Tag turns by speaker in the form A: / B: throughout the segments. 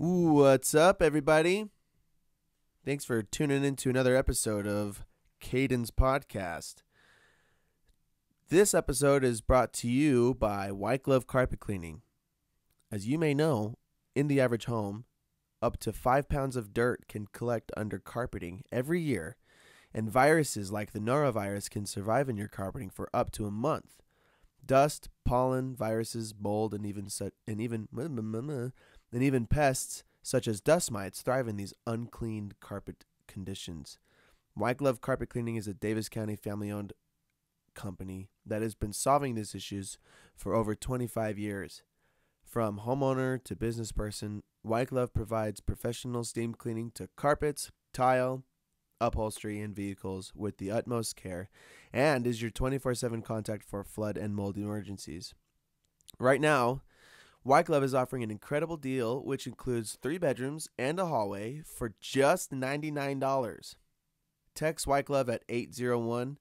A: What's up, everybody? Thanks for tuning in to another episode of Kaiden's Podcast. This episode is brought to you by White Glove Carpet Cleaning. As you may know, in the average home, up to five pounds of dirt can collect under carpeting every year, and viruses like the norovirus can survive in your carpeting for up to a month. Dust, pollen, viruses, mold, and even and even and even pests such as dust mites thrive in these uncleaned carpet conditions. White Glove Carpet Cleaning is a Davis County family-owned company that has been solving these issues for over 25 years. From homeowner to business person, White Glove provides professional steam cleaning to carpets, tile, upholstery, and vehicles with the utmost care and is your 24 7 contact for flood and mold emergencies. Right now, White Glove is offering an incredible deal which includes three bedrooms and a hallway for just $99. Text White Glove at 801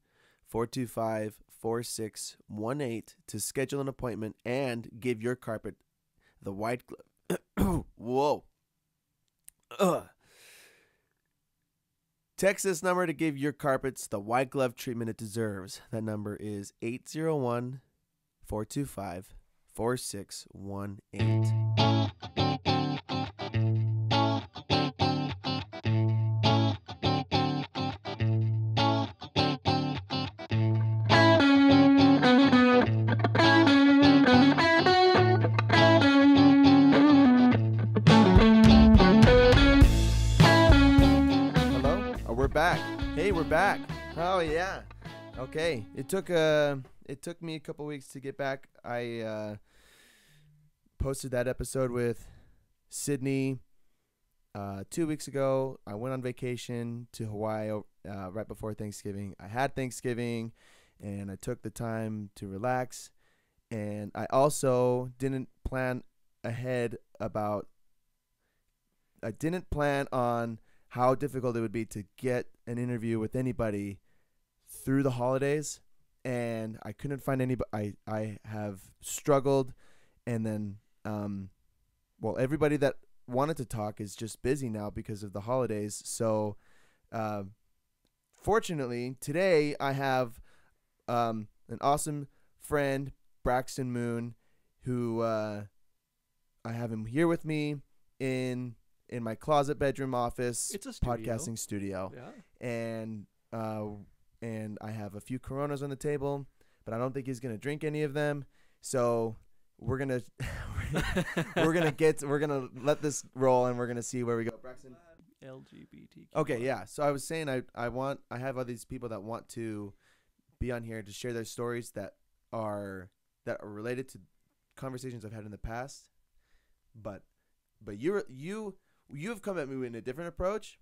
A: 425 4618 to schedule an appointment and give your carpet the white glove. Whoa. Ugh. Text this number to give your carpets the white glove treatment it deserves. That number is 801 425 4618. Okay. It took uh it took me a couple weeks to get back. I uh posted that episode with Sydney uh 2 weeks ago. I went on vacation to Hawaii uh, right before Thanksgiving. I had Thanksgiving and I took the time to relax and I also didn't plan ahead about I didn't plan on how difficult it would be to get an interview with anybody through the holidays and I couldn't find anybody I, I have struggled and then um well everybody that wanted to talk is just busy now because of the holidays so uh, fortunately today I have um an awesome friend Braxton Moon who uh I have him here with me in in my closet bedroom office
B: It's a studio.
A: podcasting studio
B: Yeah.
A: and uh, and I have a few Coronas on the table, but I don't think he's gonna drink any of them. So we're gonna we're gonna get we're gonna let this roll, and we're gonna see where we go. Braxton.
B: LGBTQ.
A: Okay, yeah. So I was saying I I want I have all these people that want to be on here to share their stories that are that are related to conversations I've had in the past, but but you you you have come at me with a different approach,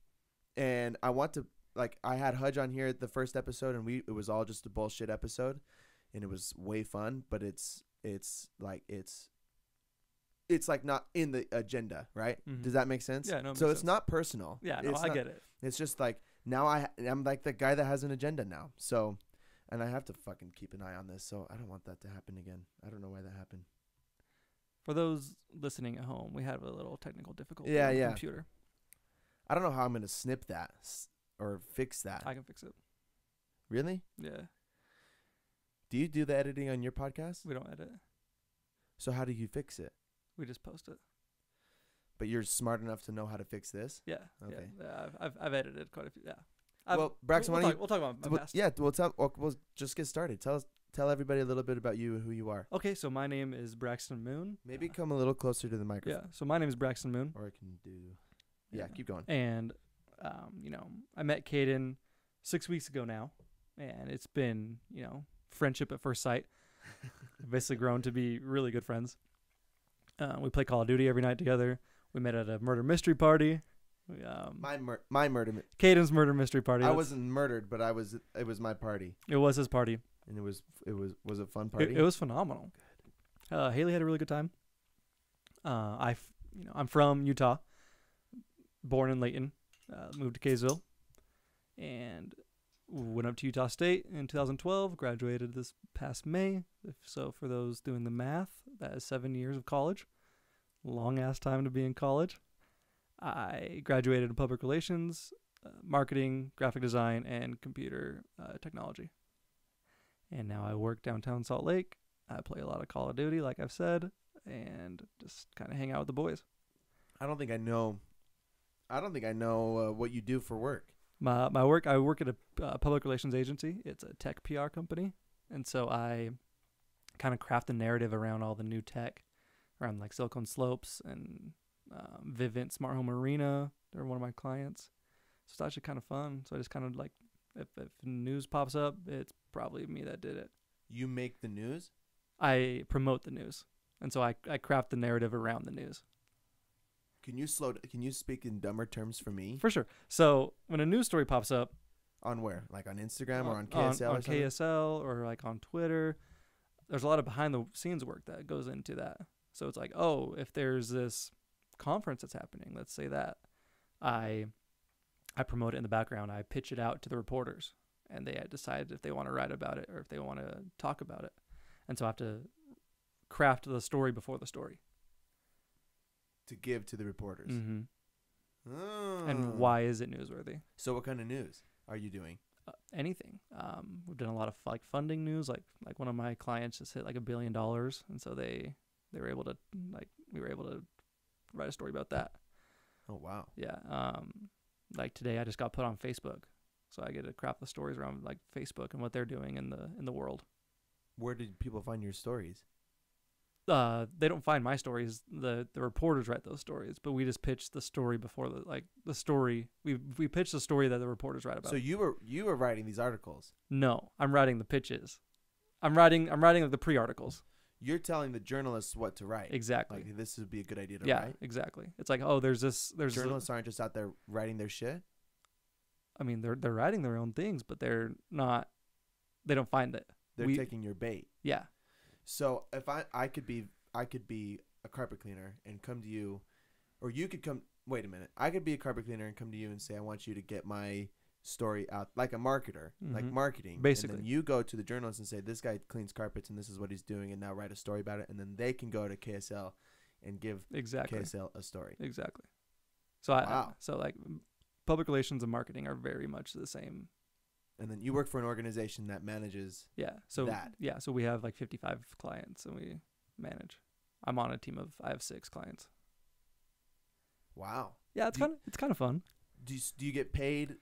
A: and I want to like I had Hudge on here at the first episode, and we it was all just a bullshit episode, and it was way fun, but it's it's like it's it's like not in the agenda, right?
B: Mhm.
A: Does that make sense?
B: Yeah, no, it
A: so it's
B: sense.
A: not personal.
B: Yeah, no,
A: It's
B: I
A: not-
B: get it.
A: it's just like now I I'm like the guy that has an agenda now. So, and I have to fucking keep an eye on this. So I don't want that to happen again. I don't know why that happened.
B: For those listening at home, we have a little technical difficulty
A: Yeah,
B: with the
A: yeah.
B: computer.
A: I don't know how I'm gonna snip that s- or fix that.
B: I can fix it.
A: really?
B: Yeah.
A: Do you do the editing on your podcast?
B: We don't edit.
A: So how do you fix it?
B: We just post it.
A: But you're smart enough to know how to fix this.
B: Yeah.
A: Okay.
B: Yeah. yeah I've, I've I've edited quite a few. Yeah. I've-
A: well, Braxton,
B: we'll, we'll, talk, we'll talk about my
A: well,
B: past.
A: yeah, well, tell. Well, we'll just get started. Tell us, tell everybody a little bit about you, and who you are.
B: Okay, so my name is Braxton Moon.
A: Maybe
B: Uh,
A: come a little closer to the microphone.
B: yeah. So my name is Braxton Moon.
A: Or I can do. Yeah, keep going.
B: And, um, you know, I met Kaiden six weeks ago now, and it's been, you know, friendship at first sight. Basically grown to be really good friends. Uh, we play Call of Duty every night together. We met at a murder mystery party. We, um,
A: My mur- my murder.
B: Kaiden's murder mystery party.
A: I
B: that's-
A: wasn't murdered, but I was. It was my party,
B: It was his party.
A: and it was. It was. Was a fun
B: It,
A: party.
B: it was phenomenal. Uh, Haley had a really good time. Uh, I, f- you know, I'm from Utah, born in Layton, uh, moved to Kaysville, and went up to Utah State in 2012. Graduated this past May. So, for those doing the math, that is seven years of college. Long ass time to be in college. I graduated in public relations, uh, marketing, graphic design, and computer uh, technology. And now I work downtown Salt Lake. I play a lot of Call of Duty, like I've said, and just kind of hang out with the boys.
A: I don't think I know. I don't think I know uh, what you do for work.
B: My my work, I work at a uh, public relations agency. It's a tech PR company, and so I kind of craft the narrative around all the new tech, around like Silicon Slopes and um, Vivint Smart Home Arena. They're one of my clients, so it's actually kind of fun. So I just kind of like if if news pops up, it's probably me that did it.
A: You make the news.
B: I promote the news, and so I I craft the narrative around the news.
A: Can you slow? Can you speak in dumber terms for me?
B: For sure. So when a news story pops up,
A: On where? Like on Instagram uh, or on KSL
B: on, on
A: something?
B: KSL or like on Twitter. There's a lot of behind the scenes work that goes into that. So it's like, oh, if there's this conference that's happening, let's say that, I I promote it in the background. I pitch it out to the reporters, and they decide if they want to write about it or if they want to talk about it. And so I have to craft the story before the story.
A: To give to the reporters.
B: hmm
A: Oh.
B: And why is it newsworthy?
A: So what kind of news are you doing?
B: uh, anything. Um, we've done a lot of like funding news. Like like one of my clients just hit like a billion dollars, and so they they were able to like we were able to write a story about that.
A: Oh wow.
B: Yeah. Um, like today I just got put on Facebook, so I get to craft the stories around like Facebook and what they're doing in the in the world.
A: Where did people find your stories?
B: Uh, they don't find my stories. The the reporters write those stories, but we just pitch the story before the like the story. We we pitch the story that the reporters write about.
A: So you were you were writing these articles.
B: no, I'm writing the pitches. I'm writing I'm writing the pre articles.
A: You're telling the journalists what to write.
B: Exactly.
A: Like this would be a good idea to
B: yeah,
A: write.
B: exactly. It's like, oh, there's this, there's. a-
A: Journalists aren't just out there writing their shit.
B: I mean, they're they're writing their own things, but they're not. They don't find it.
A: They're
B: We-
A: taking your bait.
B: Yeah,
A: So if I I could be I could be a carpet cleaner and come to you, or you could come. Wait a minute. I could be a carpet cleaner and come to you and say I want you to get my story out like a marketer, like
B: Mhm.
A: marketing.
B: Basically.
A: and then you go to the journalist and say this guy cleans carpets and this is what he's doing, and now write a story about it, and then they can go to KSL and give
B: exactly,
A: KSL a story.
B: exactly. So I so like public relations and marketing are very much the same.
A: And then you work for an organization that manages.
B: Yeah. So
A: That.
B: yeah. So we have like 55 clients and we manage. I'm on a team of I have six clients.
A: Wow.
B: Yeah, it's kind of it's kind of fun.
A: Do you, do you get paid?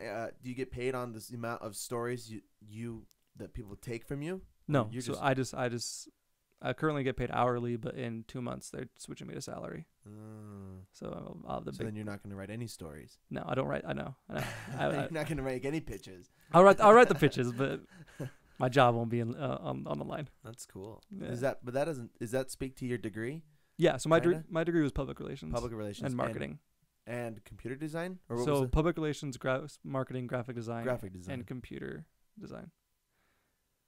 A: Uh, do you get paid on this amount of stories you you that people take from you?
B: No, so
A: just-
B: I just I just I currently get paid hourly, but in two months they're switching me to salary.
A: Uh,
B: So I'll, have the
A: so
B: big.
A: then you're not going to write any stories.
B: No, I don't write. I know. I know. I, I,
A: you're not going to make any pitches.
B: I'll write. I'll write the pitches, but my job won't be in, uh, on on the line.
A: That's cool.
B: Yeah.
A: Is that? But that doesn't. Is that speak to your degree?
B: Yeah. So my degree, my degree was public relations
A: Public relations
B: and marketing.
A: and, computer design, or what
B: so public relations, gra- marketing, graphic design,
A: graphic design.
B: and computer design.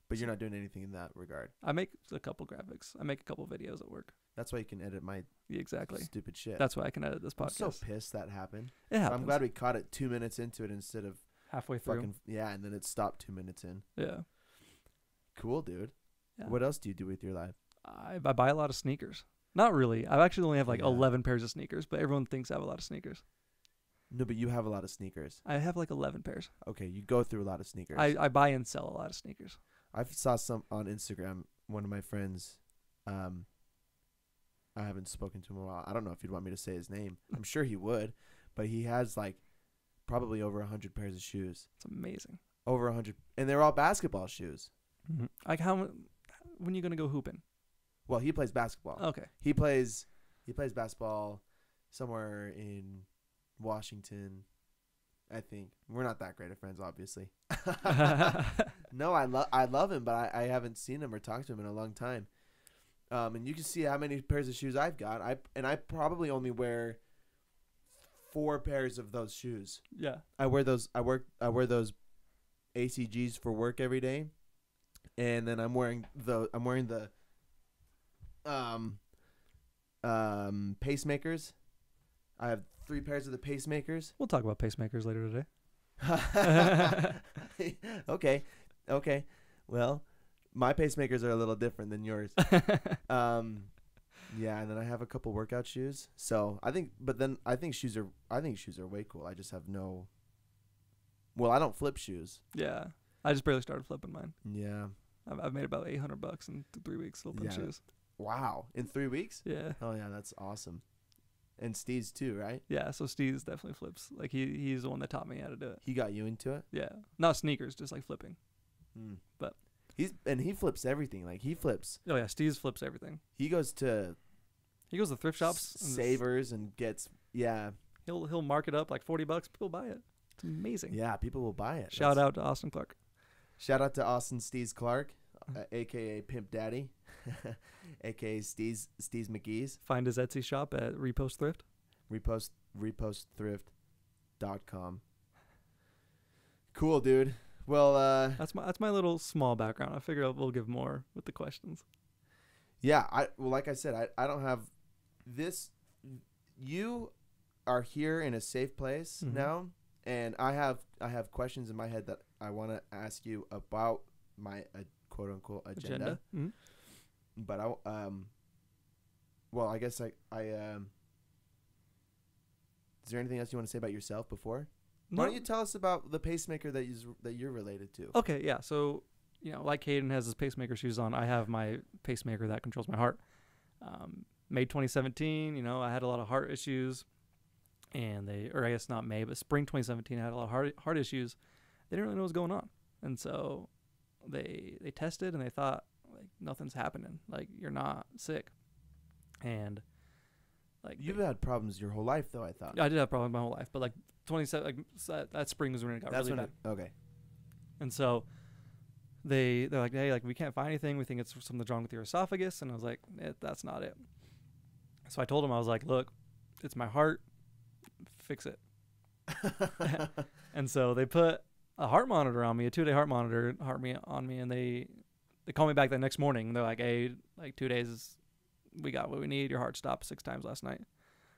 A: But you're not doing anything in that regard.
B: I make a couple graphics. I make a couple videos at work.
A: That's why you can edit my
B: Yeah, exactly.
A: stupid shit.
B: That's why I can edit this
A: I'm
B: podcast.
A: so pissed that happened.
B: it happens.
A: I'm glad we caught it two minutes into it instead of
B: halfway through.
A: fucking yeah, and then it stopped two minutes in.
B: yeah.
A: Cool, dude.
B: yeah.
A: What else do you do with your life?
B: I, I buy a lot of sneakers. Not really. I actually only have like
A: Yeah.
B: 11 pairs of sneakers, but everyone thinks I have a lot of sneakers.
A: No, but you have a lot of sneakers.
B: I have like 11 pairs.
A: Okay, you go through a lot of sneakers.
B: I, I buy and sell a lot of sneakers.
A: I saw some on Instagram. One of my friends, um, I haven't spoken to him in a while. I don't know if he'd want me to say his name. I'm sure he would, but he has like probably over a hundred pairs of shoes.
B: It's amazing.
A: Over a hundred, and they're all basketball shoes.
B: Mm-hmm. Like how when you gonna go hooping?
A: Well, he plays basketball.
B: Okay.
A: He plays he plays basketball somewhere in Washington. I think we're not that great of friends, obviously. no, I love I love him, but I, I haven't seen him or talked to him in a long time. Um, and you can see how many pairs of shoes I've got. I and I probably only wear four pairs of those shoes.
B: yeah.
A: I wear those. I work. I wear those ACGs for work every day, and then I'm wearing the. I'm wearing the. Um. Um. Pacemakers. I have three pairs of the pacemakers.
B: We'll talk about pacemakers later today.
A: okay. Okay. Well, my pacemakers are a little different than yours. Um. Yeah, and then I have a couple workout shoes. So I think, but then I think shoes are. I think shoes are way cool. I just have no. Well, I don't flip shoes.
B: Yeah, I just barely started flipping mine.
A: Yeah.
B: I've, I've made about eight hundred bucks in th- three weeks flipping
A: Yeah.
B: shoes.
A: Wow. In three weeks?
B: Yeah,
A: Oh yeah, that's awesome. And Steez too, right?
B: yeah. So Steez definitely flips. Like he he's the one that taught me how to do it.
A: He got you into it.
B: Yeah, not sneakers, just like flipping.
A: Mm.
B: But-
A: he's and he flips everything. Like he flips.
B: Oh yeah, Steez flips everything.
A: He goes to
B: He goes to thrift shops. and
A: savers and gets yeah
B: He'll he'll mark it up like forty bucks. People buy it. It's amazing.
A: yeah. People will buy it.
B: Shout
A: That's-
B: out to Austin Clark.
A: Shout out to Austin Steez Clark, aka Pimp Daddy, aka Steez Steez McGee's.
B: Find his Etsy shop at Repost Thrift.
A: Repost repostthrift.com. Cool, dude. Well, uh,
B: That's my that's my little small background. I figure we'll give more with the questions.
A: yeah. I well, like I said, I I don't have this. You are here in a safe place
B: Mhm.
A: now, and I have I have questions in my head that I want to ask you about my uh, quote unquote agenda.
B: Mhm.
A: But I um. Well, I guess I I um. Is there anything else you want to say about yourself before? Why don't you tell us about the pacemaker that you that you're related to?
B: Okay, yeah. So, you know, like Hayden has his pacemaker shoes on, I have my pacemaker that controls my heart. Um, May 2017, you know, I had a lot of heart issues, and they, or I guess not May, but spring 2017, I had a lot of heart heart issues. They didn't really know what was going on, and so they they tested and they thought like nothing's happening, like you're not sick, and like
A: You've had problems your whole life, though. I thought.
B: I did have problems my whole life, but like 27, like that, that spring was when it got
A: That's
B: really
A: when.
B: bad.
A: Okay.
B: And so they they're like, hey, like we can't find anything. We think it's something wrong with your esophagus. And I was like, eh, that's not it. So I told him I was like, look, it's my heart. Fix it. And so they put a heart monitor on me, a two day heart monitor, heart me on me, and they they call me back the next morning. They're like, hey, like two days, we got what we need. Your heart stopped six times last night.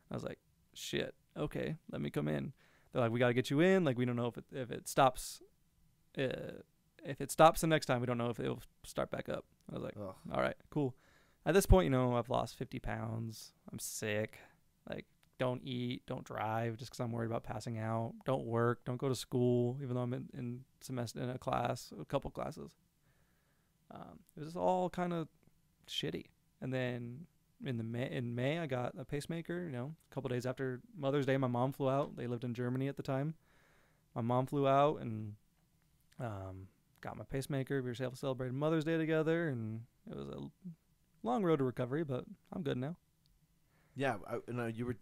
B: I was like, shit. Okay, let me come in. They're like, we got to get you in. Like we don't know if it if it stops. Uh, if it stops the next time, we don't know if it'll start back up. I was like,
A: Ugh.
B: all right, cool. At this point, you know, I've lost 50 pounds. I'm sick. Like, don't eat, don't drive, just 'cause I'm worried about passing out. Don't work, don't go to school, even though I'm in, in semester in a class, a couple classes. Um, it was all kind of shitty. And then in the May, in May, I got a pacemaker. You know, a couple days after Mother's Day, my mom flew out. They lived in Germany at the time. My mom flew out and um, got my pacemaker. We were able to celebrate Mother's Day together, and it was a long road to recovery, but I'm good now.
A: Yeah, I, no, you were.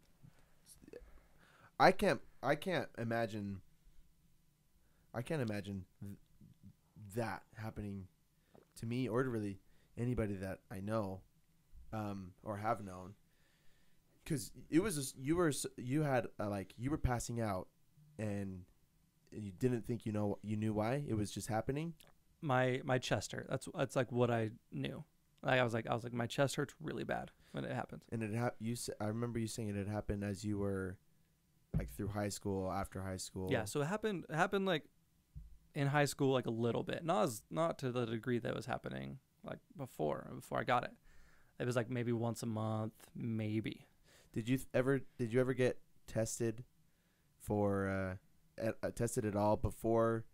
A: I can't. I can't imagine. I can't imagine th- that happening to me or to really anybody that I know, um, or have known. Because it was just, you were you had uh, like you were passing out, and you didn't think you know you knew why it was just happening.
B: My my chest hurt. That's that's like what I knew. Like I was like I was like my chest hurts really bad when it happens.
A: And it hap- you. s- I remember you saying it had happened as you were, like through high school, after high school.
B: Yeah, so it happened it happened like in high school like a little bit. Not as not to the degree that was happening like before before I got it. It was like maybe once a month, maybe.
A: Did you th- ever did you ever get tested for uh, at, uh tested at all before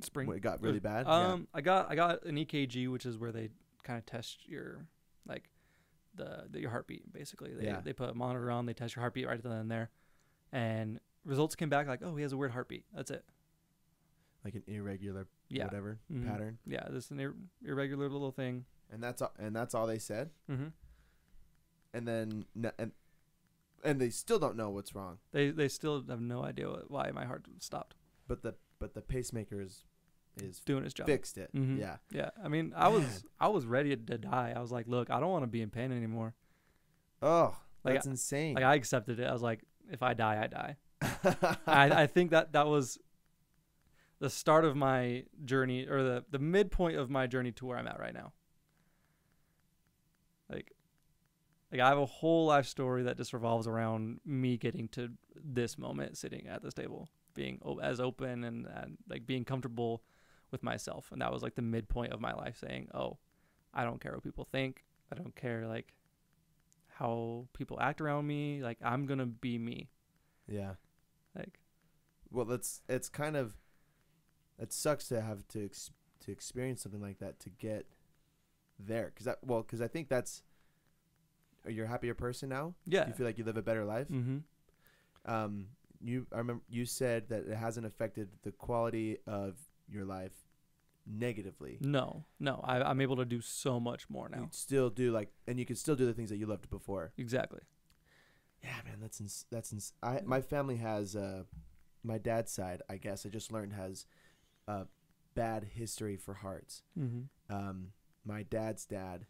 B: Spring.
A: when it got really bad?
B: Um, I got I got an EKG, which is where they kind of test your like the, the your heartbeat. Basically, they
A: Yeah.
B: they put a monitor on, they test your heartbeat right then and there, and results came back like, oh, he has a weird heartbeat. That's it.
A: like an irregular
B: Yeah.
A: whatever
B: Mhm.
A: pattern,
B: Yeah, this is an ir- irregular little thing.
A: and that's all, and that's all they said.
B: Mm-hmm.
A: And then and and they still don't know what's wrong.
B: They they still have no idea why my heart stopped
A: But the but the pacemaker is is
B: doing its job.
A: fixed it.
B: Mhm.
A: Yeah.
B: Yeah, I mean, I was I was ready to die. I was like, look, I don't want to be in pain anymore.
A: Oh,
B: Like,
A: that's insane.
B: Like I accepted it. I was like, if I die, I die. I, I think that that was the start of my journey or the, the midpoint of my journey to where I'm at right now. Like like I have a whole life story that just revolves around me getting to this moment sitting at this table, being as open and, and like being comfortable with myself. And that was like the midpoint of my life saying, "Oh, I don't care what people think. I don't care like how people act around me. Like I'm gonna be me.
A: Yeah.
B: Like
A: Well, that's it's kind of it sucks to have to ex- to experience something like that to get there because that well because I think that's You're you a happier person now?
B: yeah.
A: Do you feel like you live a better life?
B: mm-hmm.
A: Um, you I remember you said that it hasn't affected the quality of your life negatively.
B: No, no. I, I'm able to do so much more now.
A: You still do like, and you can still do the things that you loved before.
B: Exactly.
A: Yeah, man, that's ins- that's ins- I my family has uh, my dad's side. I guess I just learned has a bad history for hearts.
B: Mm-hmm.
A: Um, my dad's dad,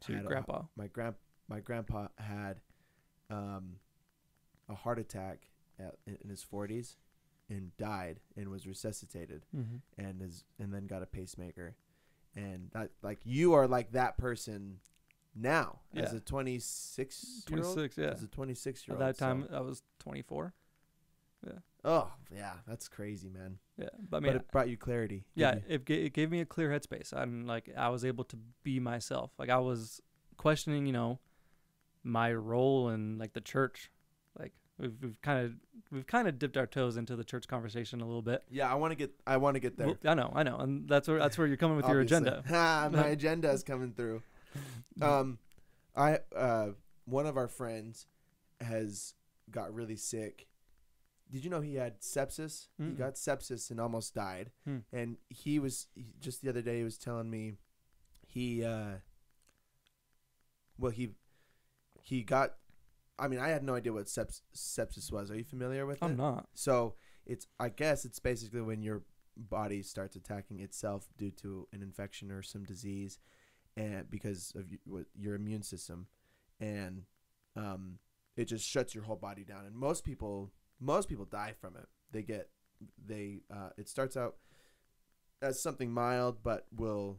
B: So your
A: Had a-
B: grandpa.
A: my grand my grandpa had um, a heart attack at, in his forties and died and was resuscitated
B: Mm-hmm.
A: and is and then got a pacemaker and that like you are like that person now as a 26 year old
B: 26, yeah.
A: as a 26 year
B: At
A: old
B: that time, I was 24.
A: yeah oh yeah that's crazy man
B: Yeah, but I mean,
A: but it brought you clarity
B: yeah,
A: you?
B: it, ga- it gave me a clear headspace. And like, I was able to be myself. Like, I was questioning, you know, my role in like the church. Like, we've we've kind of we've kind of dipped our toes into the church conversation a little bit.
A: yeah i want to get i want to get there
B: I know, I know, and that's where that's where you're coming with your agenda.
A: ha, my agenda is coming through um i uh one of our friends has got really sick did you know he had sepsis he
B: Mm-mm.
A: got sepsis and almost died
B: Hmm.
A: and he was he, just the other day he was telling me he uh well he he got i mean i had no idea what seps, sepsis was. Are you familiar with it?
B: I'm not.
A: so it's i guess it's basically when your body starts attacking itself due to an infection or some disease and because of y- what- your immune system. And um it just shuts your whole body down. And most people most people die from it. They get they uh it starts out as something mild but will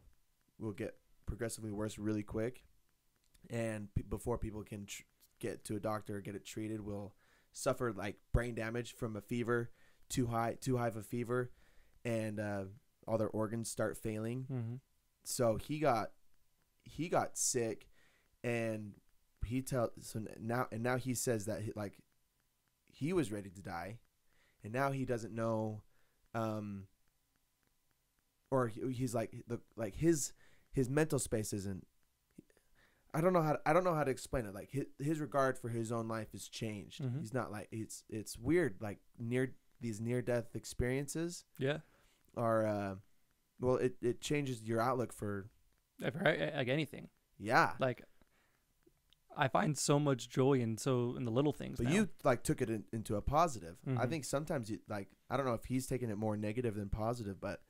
A: will get progressively worse really quick. And p- before people can tr- get to a doctor get it treated will suffer like brain damage from a fever too high too high of a fever and uh, all their organs start failing
B: Mm-hmm.
A: so he got he got sick and he tell so now and now he says that he, like he was ready to die and now he doesn't know um or he, he's like the like his his mental space isn't I don't know how to, I don't know how to explain it like his, his regard for his own life has changed
B: Mhm.
A: he's not like it's it's weird like near these near death experiences
B: Yeah,
A: are uh well it it changes your outlook for
B: like anything.
A: yeah
B: Like, I find so much joy in so in the little things.
A: But
B: now.
A: you like took it in, into a positive. I
B: Mhm.
A: think sometimes you like I don't know if he's taking it more negative than positive, but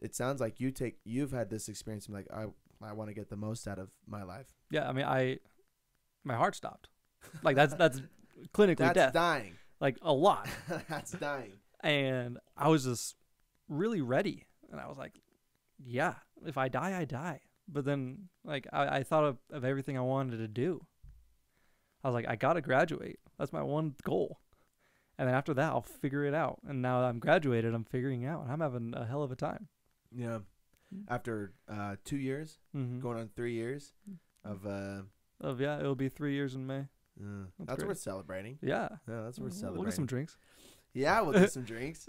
A: it sounds like you take you've had this experience and like I I want to get the most out of my life.
B: yeah, I mean, I my heart stopped. Like that's that's clinically
A: That's
B: death.
A: dying.
B: Like a lot.
A: That's dying.
B: and I was just really ready. And I was like, yeah, if I die, I die. But then, like, I, I thought of, of everything I wanted to do. I was like, I got to graduate. That's my one goal. And then after that, I'll figure it out. And now that I'm graduated, I'm figuring it out. And I'm having a hell of a time.
A: Yeah. After uh 2 years,
B: Mm-hmm.
A: going on 3 years of uh,
B: Of, yeah, it'll be three years in May.
A: uh
B: That's
A: that's worth celebrating.
B: Yeah.
A: Yeah, that's worth
B: We'll-
A: celebrating.
B: We'll get some drinks.
A: Yeah, we'll get some drinks.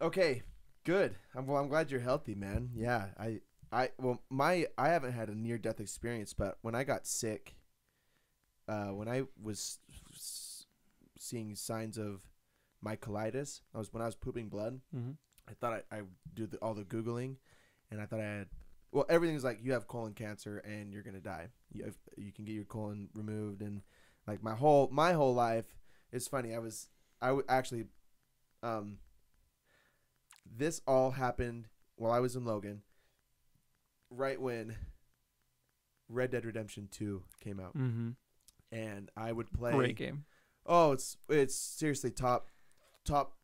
A: Okay, good. I'm well, I'm glad you're healthy, man. Yeah, I I well my I haven't had a near death experience, but when I got sick, uh, when I was s- seeing signs of my colitis, I was when I was pooping blood.
B: Mm-hmm.
A: I thought I I do the, all the googling, and I thought I had. Well, everything's like you have colon cancer and you're gonna die. You have, you can get your colon removed and like my whole my whole life. is funny. I was I w- actually, um. This all happened while I was in Logan. Right when Red Dead Redemption Two came out,
B: Mm-hmm.
A: and I would play.
B: Great game.
A: Oh, it's it's seriously top top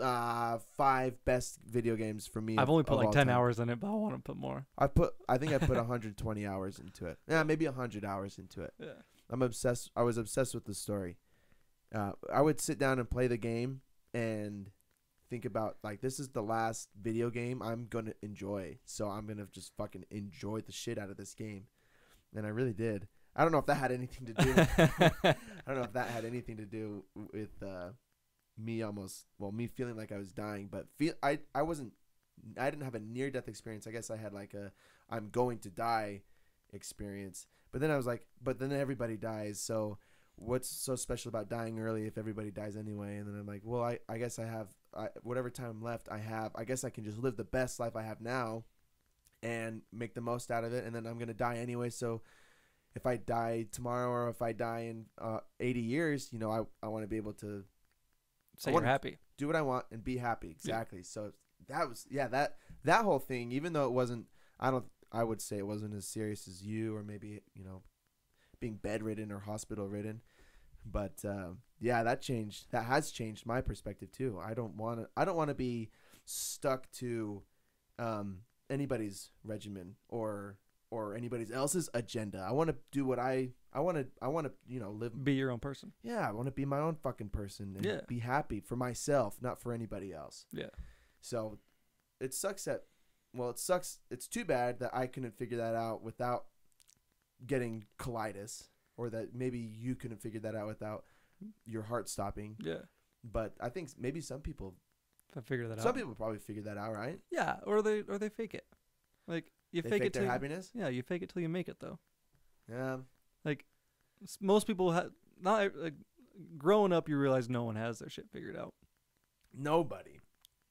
A: uh five best video games for me.
B: I've
A: of-
B: only put like 10
A: time.
B: hours in it, but I want to put more.
A: I put I think I put 120 hours into it. Yeah, maybe 100 hours into it.
B: Yeah.
A: I'm obsessed. I was obsessed with the story. Uh, I would sit down and play the game and think about like this is the last video game I'm gonna enjoy. So I'm gonna just fucking enjoy the shit out of this game, and I really did. I don't know if that had anything to do. I don't know if that had anything to do with uh, me almost well me feeling like I was dying, but feel I I wasn't I didn't have a near death experience. I guess I had like a I'm going to die experience. But then I was like, but then everybody dies, so what's so special about dying early if everybody dies anyway? And then I'm like, well, I, I guess I have I, whatever time left I have. I guess I can just live the best life I have now and make the most out of it. And then I'm gonna die anyway, so if I die tomorrow or if I die in uh, 80 years, you know, I, I want to be able to
B: Say you're happy.
A: do what I want and be happy. Exactly. So that was yeah that that whole thing. Even though it wasn't, I don't. I would say it wasn't as serious as you or maybe you know, being bedridden or hospital ridden. But um, yeah, that changed. That has changed my perspective too. I don't want to. I don't want to be stuck to um, anybody's regimen or or anybody's else's agenda. I want to do what I. I want to. I want to. You know, live
B: Be your own person.
A: yeah, I want to be my own fucking person and
B: Yeah.
A: be happy for myself, not for anybody else.
B: Yeah.
A: So it sucks that well, it sucks. It's too bad that I couldn't figure that out without getting colitis or that maybe you couldn't figure that out without your heart stopping.
B: Yeah.
A: But I think maybe some people
B: I figure that
A: some
B: out.
A: Some people probably figured that out, right?
B: Yeah, or they or they fake it. Like you fake,
A: fake
B: it
A: their
B: till
A: happiness.
B: yeah, you fake it till you make it though.
A: Yeah.
B: Most people have not like growing up. You realize no one has their shit figured out.
A: Nobody.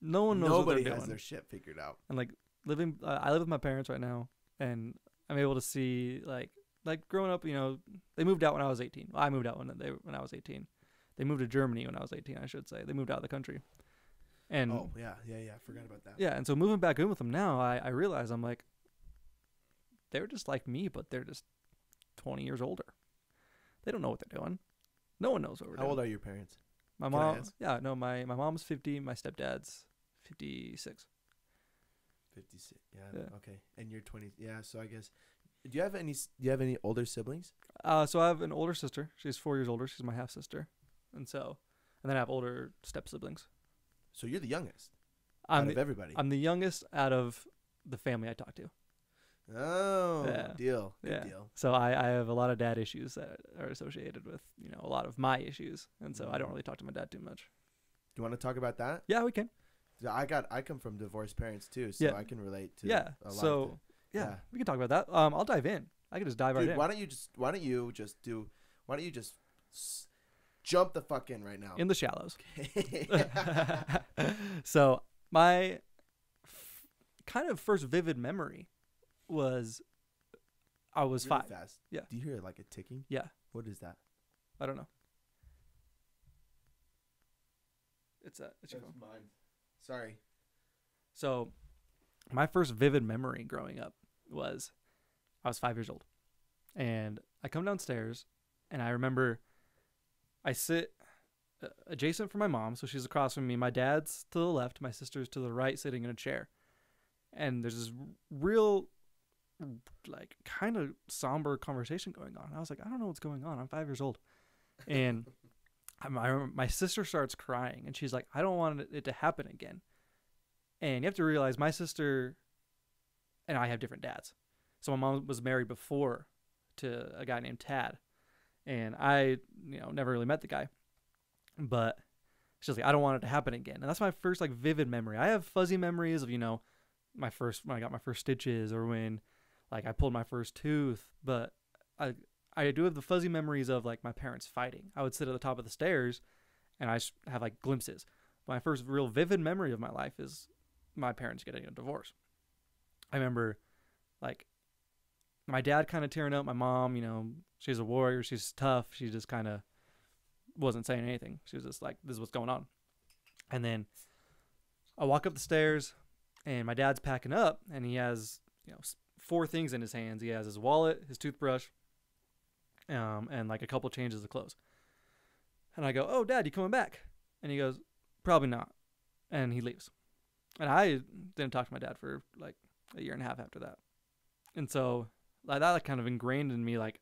B: No one knows
A: Nobody has
B: doing.
A: their shit figured out.
B: and like living, uh, I live with my parents right now, and I'm able to see like like growing up. You know, they moved out when I was 18. Well, I moved out when they when I was 18. They moved to Germany when I was 18. I should say they moved out of the country. And
A: oh yeah, yeah, yeah. Forgot about that.
B: Yeah, and so moving back in with them now, I, I realize I'm like, they're just like me, but they're just 20 years older. They don't know what they're doing. No one knows what we're doing.
A: How
B: doing.
A: old are your parents?
B: my
A: can I
B: mom?
A: ask?
B: Yeah, no, my my mom's 50, my stepdad's 56.
A: Fifty six. Yeah,
B: Yeah.
A: Okay. And you're twenty. Yeah. So I guess. Do you have any? s- Do you have any older siblings?
B: Uh, so I have an older sister. She's four years older. She's my half sister, and so, and then I have older step siblings.
A: So you're the youngest
B: I'm
A: out of
B: the,
A: everybody.
B: I'm the youngest out of the family I talk to.
A: Oh,
B: Yeah.
A: deal. Good
B: Yeah.
A: deal.
B: So I, I have a lot of dad issues that are associated with you know a lot of my issues, and so I don't really talk to my dad too much.
A: Do you want to talk about that?
B: Yeah, we can.
A: I got. I come from divorced parents too, so
B: Yeah.
A: I can relate to.
B: yeah.
A: A lot
B: So
A: of
B: yeah,
A: yeah.
B: we can talk about that. Um, I'll dive in. I can just dive
A: the,
B: right in.
A: why don't you just? Why don't you just do? Why don't you just s- jump the fuck in right now?
B: in the shallows. So my f- kind of first vivid memory was I was
A: Really
B: five.
A: Fast.
B: Yeah.
A: Do you hear like a ticking?
B: Yeah.
A: What is that?
B: I don't know. It's a it's your phone.
A: mine. Sorry.
B: So, my first vivid memory growing up was I was five years old, and I come downstairs, and I remember I sit uh, adjacent from my mom, so she's across from me. My dad's to the left, my sister's to the right, sitting in a chair, and there's this real, like, kind of somber conversation going on. I was like, I don't know what's going on. I'm five years old, and remember my sister starts crying, and she's like, I don't want it- it to happen again. And you have to realize my sister and I have different dads. So my mom was married before to a guy named Tad. And I, you know, never really met the guy. But she's like, I don't want it to happen again. And that's my first like vivid memory. I have fuzzy memories of, you know, my first when I got my first stitches or when like I pulled my first tooth. But I I do have the fuzzy memories of like my parents fighting. I would sit at the top of the stairs and I have like glimpses. My first real vivid memory of my life is my parents getting a divorce. I remember like my dad kind of tearing up my mom, you know, she's a warrior, she's tough, she just kind of wasn't saying anything. She was just like this is what's going on. And then I walk up the stairs and my dad's packing up and he has, you know, four things in his hands. He has his wallet, his toothbrush, um, and like a couple changes of clothes. And I go, "Oh, dad, you coming back?" And he goes, "Probably not." And he leaves. And I didn't talk to my dad for like a year and a half after that. And so like, that kind of ingrained in me like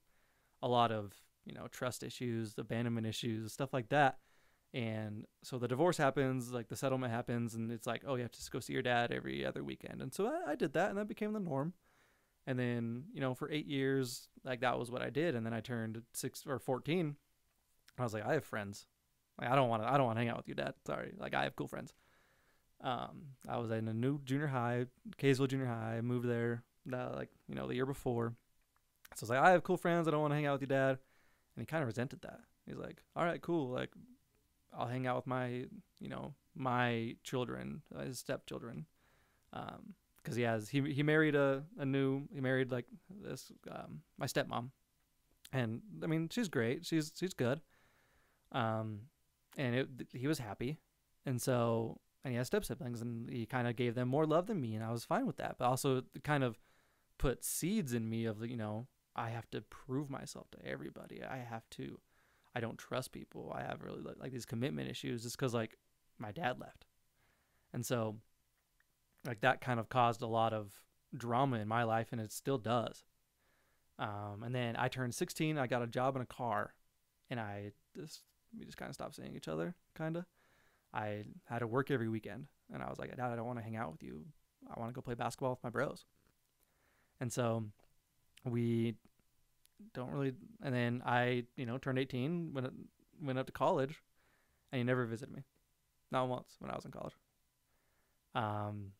B: a lot of, you know, trust issues, abandonment issues, stuff like that. And so the divorce happens, like the settlement happens, and it's like, oh, you have to just go see your dad every other weekend. And so I, I did that, and that became the norm. And then, you know, for eight years, like that was what I did. And then I turned six or 14. I was like, I have friends. Like, I don't want to, I don't want to hang out with you, dad. Sorry. Like, I have cool friends. Um, I was in a new junior high, Kaysville Junior High. I moved there, uh, like, you know, the year before. So I was like, I have cool friends. I don't want to hang out with you, dad. And he kind of resented that. He's like, all right, cool. Like, I'll hang out with my, you know, my children, uh, his stepchildren. Um, because he has he he married a, a new he married like this um my stepmom. And i mean she's great. She's she's good. Um and it he was happy. And so and he has step siblings and he kind of gave them more love than me and i was fine with that. But also kind of put seeds in me of you know i have to prove myself to everybody. I have to i don't trust people. I have really like, like these commitment issues just because like my dad left. And so like that kind of caused a lot of drama in my life and it still does. Um, and then i turned 16 i got a job in a car and i just we just kind of stopped seeing each other kind of i had to work every weekend and i was like dad i don't want to hang out with you. I want to go play basketball with my bros. And so we don't really and then i you know turned 18 went went up to college and he never visited me. Not once when i was in college. Um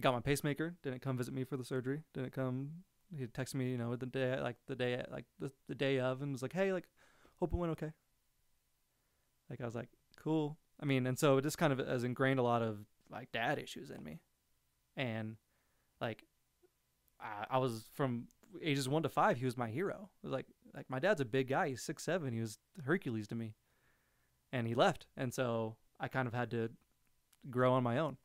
B: got my pacemaker. Didn't come visit me for the surgery. Didn't come. He texted me, you know, the day like the day like the, the day of, and was like, "Hey, like, hope it went okay." Like I was like, "Cool." I mean, and so it just kind of has ingrained a lot of like dad issues in me, and like I, I was from ages one to five. He was my hero. It was like like my dad's a big guy. He's six seven. He was Hercules to me, and he left, and so I kind of had to grow on my own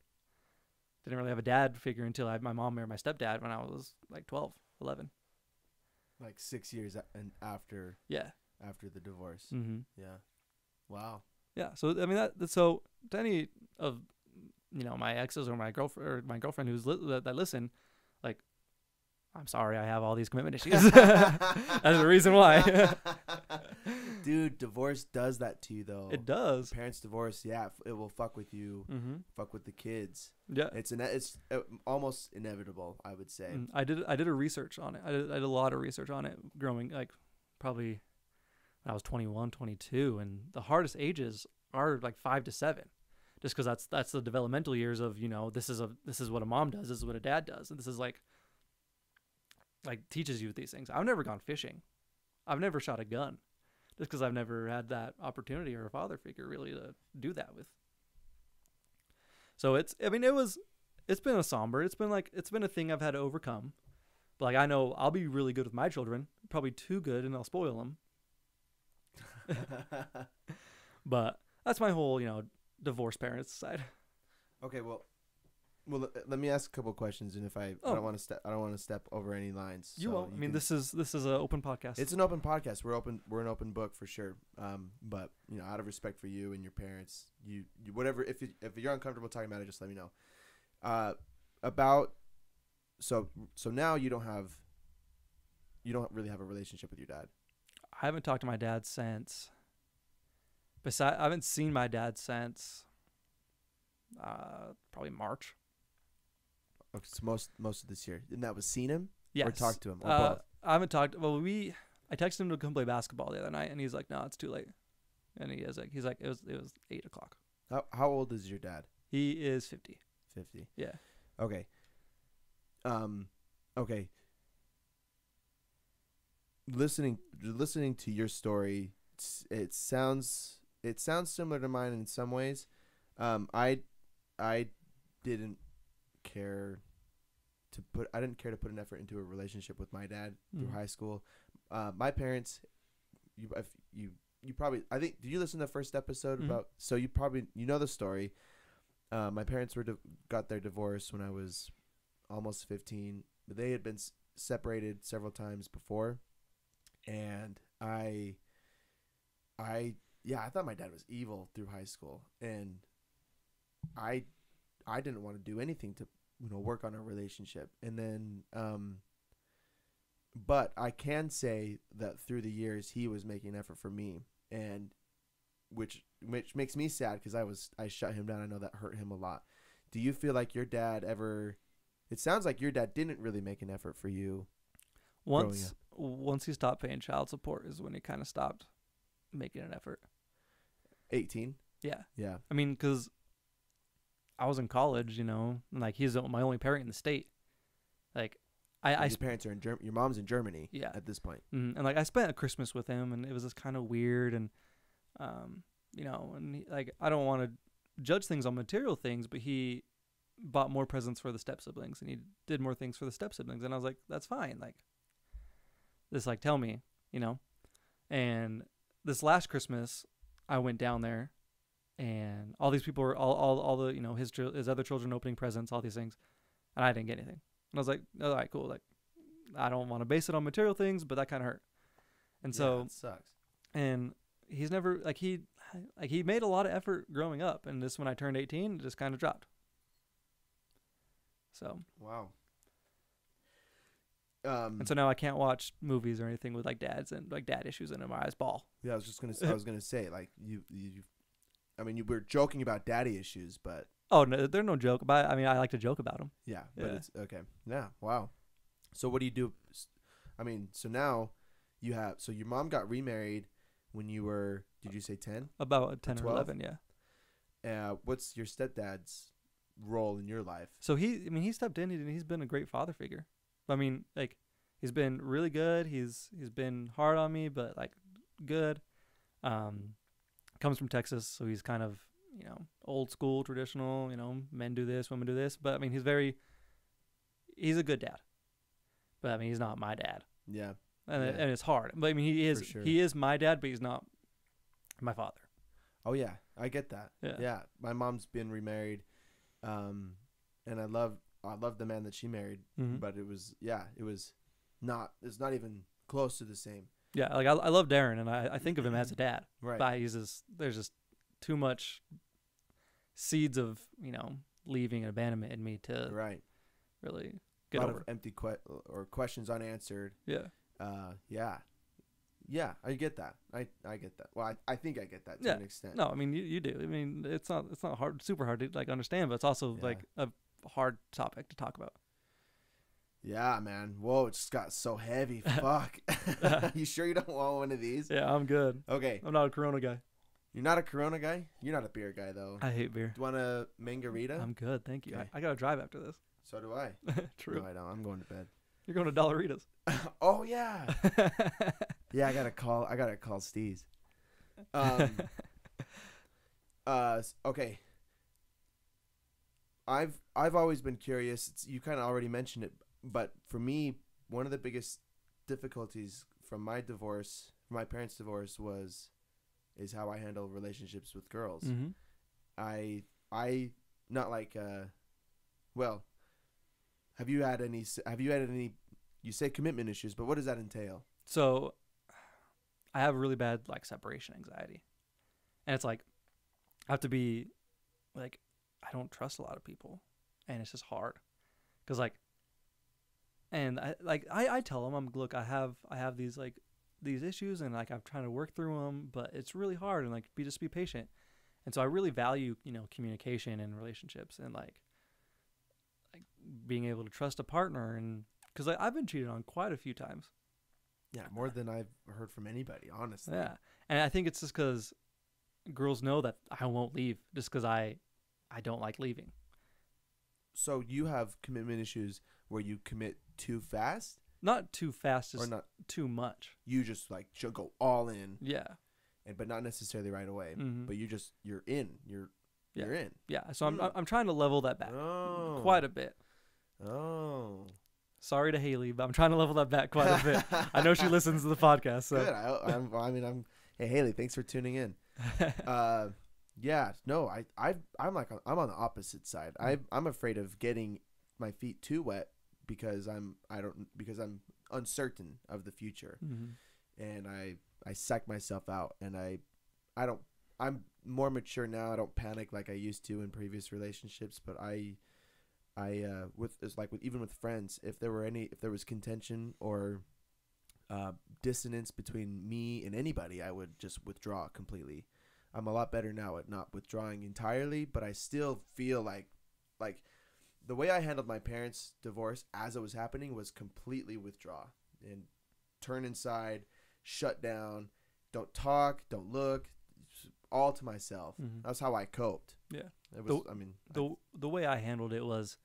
B: didn't really have a dad figure until I had my mom married my stepdad when I was like 12, 11.
A: Like six years a- and after
B: Yeah.
A: after the divorce.
B: Mm-hmm.
A: Yeah. Wow.
B: Yeah. So I mean that. that- So to any of you know my exes or my girlfriend or my girlfriend who's li- that, that listen, like, I'm sorry I have all these commitment issues. That's the reason why.
A: Dude, divorce does that to you though.
B: it does.
A: Parents divorce, yeah, it will fuck with you,
B: Mm-hmm.
A: fuck with the kids.
B: Yeah.
A: It's an it's uh, almost inevitable, I would say.
B: Mm, I did I did a research on it. I did, I did a lot of research on it growing like probably when I was 21, 22 and the hardest ages are like 5 to 7. Just cuz that's that's the developmental years of, you know, this is a this is what a mom does, this is what a dad does. And this is like like teaches you these things. I've never gone fishing. I've never shot a gun. Just cuz I've never had that opportunity or a father figure really to do that with. So it's I mean it was it's been a somber. It's been like it's been a thing I've had to overcome. But like I know I'll be really good with my children, probably too good, and I'll spoil them. But that's my whole you know divorced parents side.
A: okay, well, well, let- me ask a couple questions, and if I, I
B: Oh.
A: don't want to step, I don't want to step over any lines.
B: You
A: so
B: won't. I mean
A: can-
B: this is this is an open podcast.
A: It's an open podcast. We're open. We're an open book for sure. Um, but you know, out of respect for you and your parents, you, you whatever. If you, if you're uncomfortable talking about it, just let me know. Uh, about so so now you don't have. You don't really have a relationship with your dad.
B: I haven't talked to my dad since. Besides, I haven't seen my dad since. Uh, probably March.
A: Okay, so most most of this year, and that was seen him
B: Yes.
A: or talked to him or
B: Uh. I haven't talked. Well, we. I texted him to come play basketball the other night, and he's like, "No, it's too late." And he is like, he's like, it was it was eight o'clock.
A: How how old is your dad?
B: He is fifty.
A: Fifty.
B: Yeah.
A: Okay. Um, okay. Listening, listening to your story, it sounds it sounds similar to mine in some ways. Um, I I didn't care to put I didn't care to put an effort into a relationship with my dad through
B: Mhm.
A: high school. Uh, my parents, you if you you probably I think did you listen to the first episode
B: Mhm.
A: about so you probably you know the story. Uh, my parents were di- got their divorce when I was almost 15, but they had been s- separated several times before, and I, I yeah, I thought my dad was evil through high school, and I, I didn't want to do anything to you know work on our relationship, and then um. But I can say that through the years he was making an effort for me, and which which makes me sad because I was I shut him down. I know that hurt him a lot. Do you feel like your dad ever? It sounds like your dad didn't really make an effort for you
B: Once once he stopped paying child support is when he kind of stopped making an effort.
A: 18.
B: Yeah.
A: Yeah.
B: I mean, because I was in college, you know, and like he's my only parent in the state. Like, I, I
A: your
B: sp-
A: parents are in Germany. Your mom's in Germany.
B: Yeah.
A: At this point.
B: mm, and like I spent a Christmas with him, and it was just kind of weird, and um, you know, and he, like I don't want to judge things on material things, but he bought more presents for the step siblings, and he did more things for the step siblings, and I was like, that's fine, like, this like tell me, you know, and this last Christmas, I went down there, and all these people were all all all the you know his his other children opening presents, all these things, and I didn't get anything. And I was like, all right, cool. Like, I don't want to base it on material things, but that kind of hurt. And
A: Yeah,
B: so,
A: it sucks.
B: and he's never like he like he made a lot of effort growing up, and this when I turned 18, it just kind of dropped. So,
A: Wow. Um.
B: and so now I can't watch movies or anything with like dads and like dad issues in. My eyes ball.
A: yeah, I was just gonna. I was gonna say like you. You. I mean, you were joking about daddy issues, but
B: Oh no, they're no joke. But I mean, I like to joke about them.
A: yeah, but
B: Yeah.
A: it's okay. Yeah. Wow. So what do you do? I mean, so now you have. So your mom got remarried when you were. Did you say ten?
B: About 10 or
A: 12?
B: 11, yeah.
A: Uh, what's your stepdad's role in your life?
B: So he, I mean, he stepped in. He, he's been a great father figure. I mean, like, he's been really good. He's he's been hard on me, but like good. Um, comes from Texas, so he's kind of you know old school, traditional. You know, men do this, women do this. But I mean, he's very. He's a good dad, but I mean, he's not my dad,
A: Yeah.
B: and it,
A: Yeah.
B: and it's hard. But I mean, he is
A: sure.
B: he is my dad, but he's not my father.
A: Oh yeah, I get that.
B: Yeah.
A: Yeah, my mom's been remarried, um, and I love I love the man that she married,
B: Mm-hmm.
A: but it was yeah, it was not it's not even close to the same.
B: Yeah, like I, I love Darren, and I, I think of him as a dad.
A: Right.
B: but he's just there's just too much seeds of you know leaving and abandonment in me to
A: Right.
B: really
A: A
B: get
A: lot
B: over.
A: of empty que- or questions unanswered.
B: yeah,
A: Uh, yeah, yeah, I get that. I I get that. Well, I, I think I get that to
B: Yeah.
A: an extent.
B: no, I mean you, you do. I mean it's not it's not hard, super hard to like understand, but it's also
A: Yeah.
B: like a hard topic to talk about.
A: Yeah, man. Whoa, it just got so heavy. Fuck. you sure you don't want one of these?
B: Yeah, I'm good.
A: Okay.
B: I'm not a Corona guy.
A: You're not a Corona guy. You're not a beer guy though.
B: I hate beer.
A: Do you want a mangarita?
B: I'm good, thank you.
A: Okay.
B: I, I gotta drive after this.
A: so do I.
B: True.
A: No, I don't. I'm going to bed.
B: You're going to Dollaritas.
A: oh yeah. Yeah, I gotta call. I gotta call Steez. Um. uh. Okay. I've I've always been curious. It's, you kind of already mentioned it, but for me, one of the biggest difficulties from my divorce, from my parents' divorce, was is how I handle relationships with girls.
B: hmm
A: I I not like uh well have you had any have you had any you say commitment issues but what does that entail
B: So I have really bad like separation anxiety. And it's like I have to be like I don't trust a lot of people and it's just hard. Cuz like and I like I I tell them I'm look I have I have these like these issues and like I'm trying to work through them but it's really hard and like be just be patient. And so I really value, you know, communication and relationships and like like being able to trust a partner and cuz like I've been cheated on quite a few times.
A: yeah more than I've heard from anybody honestly
B: Yeah, and I think it's just because girls know that I won't leave just because I I don't like leaving.
A: so you have commitment issues where you commit too fast
B: Not too fast,
A: or not
B: too much.
A: you just like should go all in
B: Yeah,
A: and but not necessarily right away
B: Mhm.
A: but you just you're in you're
B: Yeah.
A: you're in
B: yeah. So I'm
A: Hmm.
B: I'm trying to level that back
A: oh
B: quite a bit.
A: oh
B: Sorry to Haley, but I'm trying to level that back quite a bit. I know she listens to the podcast, so
A: good I, I'm, I mean I'm hey Haley thanks for tuning in uh yeah no i i i'm like i'm on the opposite side i i'm afraid of getting my feet too wet because i'm i don't because i'm uncertain of the future.
B: Mhm.
A: and i i psych myself out and i i don't i'm more mature now. I don't panic like i used to in previous relationships but i i uh with it's like with even with friends if there were any if there was contention or uh dissonance between me and anybody i would just withdraw completely. I'm a lot better now at not withdrawing entirely but i still feel like like the way i handled my parents divorce as it was happening was completely withdraw and turn inside, shut down, don't talk, don't look, all to myself.
B: Mhm.
A: That's how I coped.
B: Yeah.
A: It was.
B: The-
A: I mean,
B: the the way I handled it was,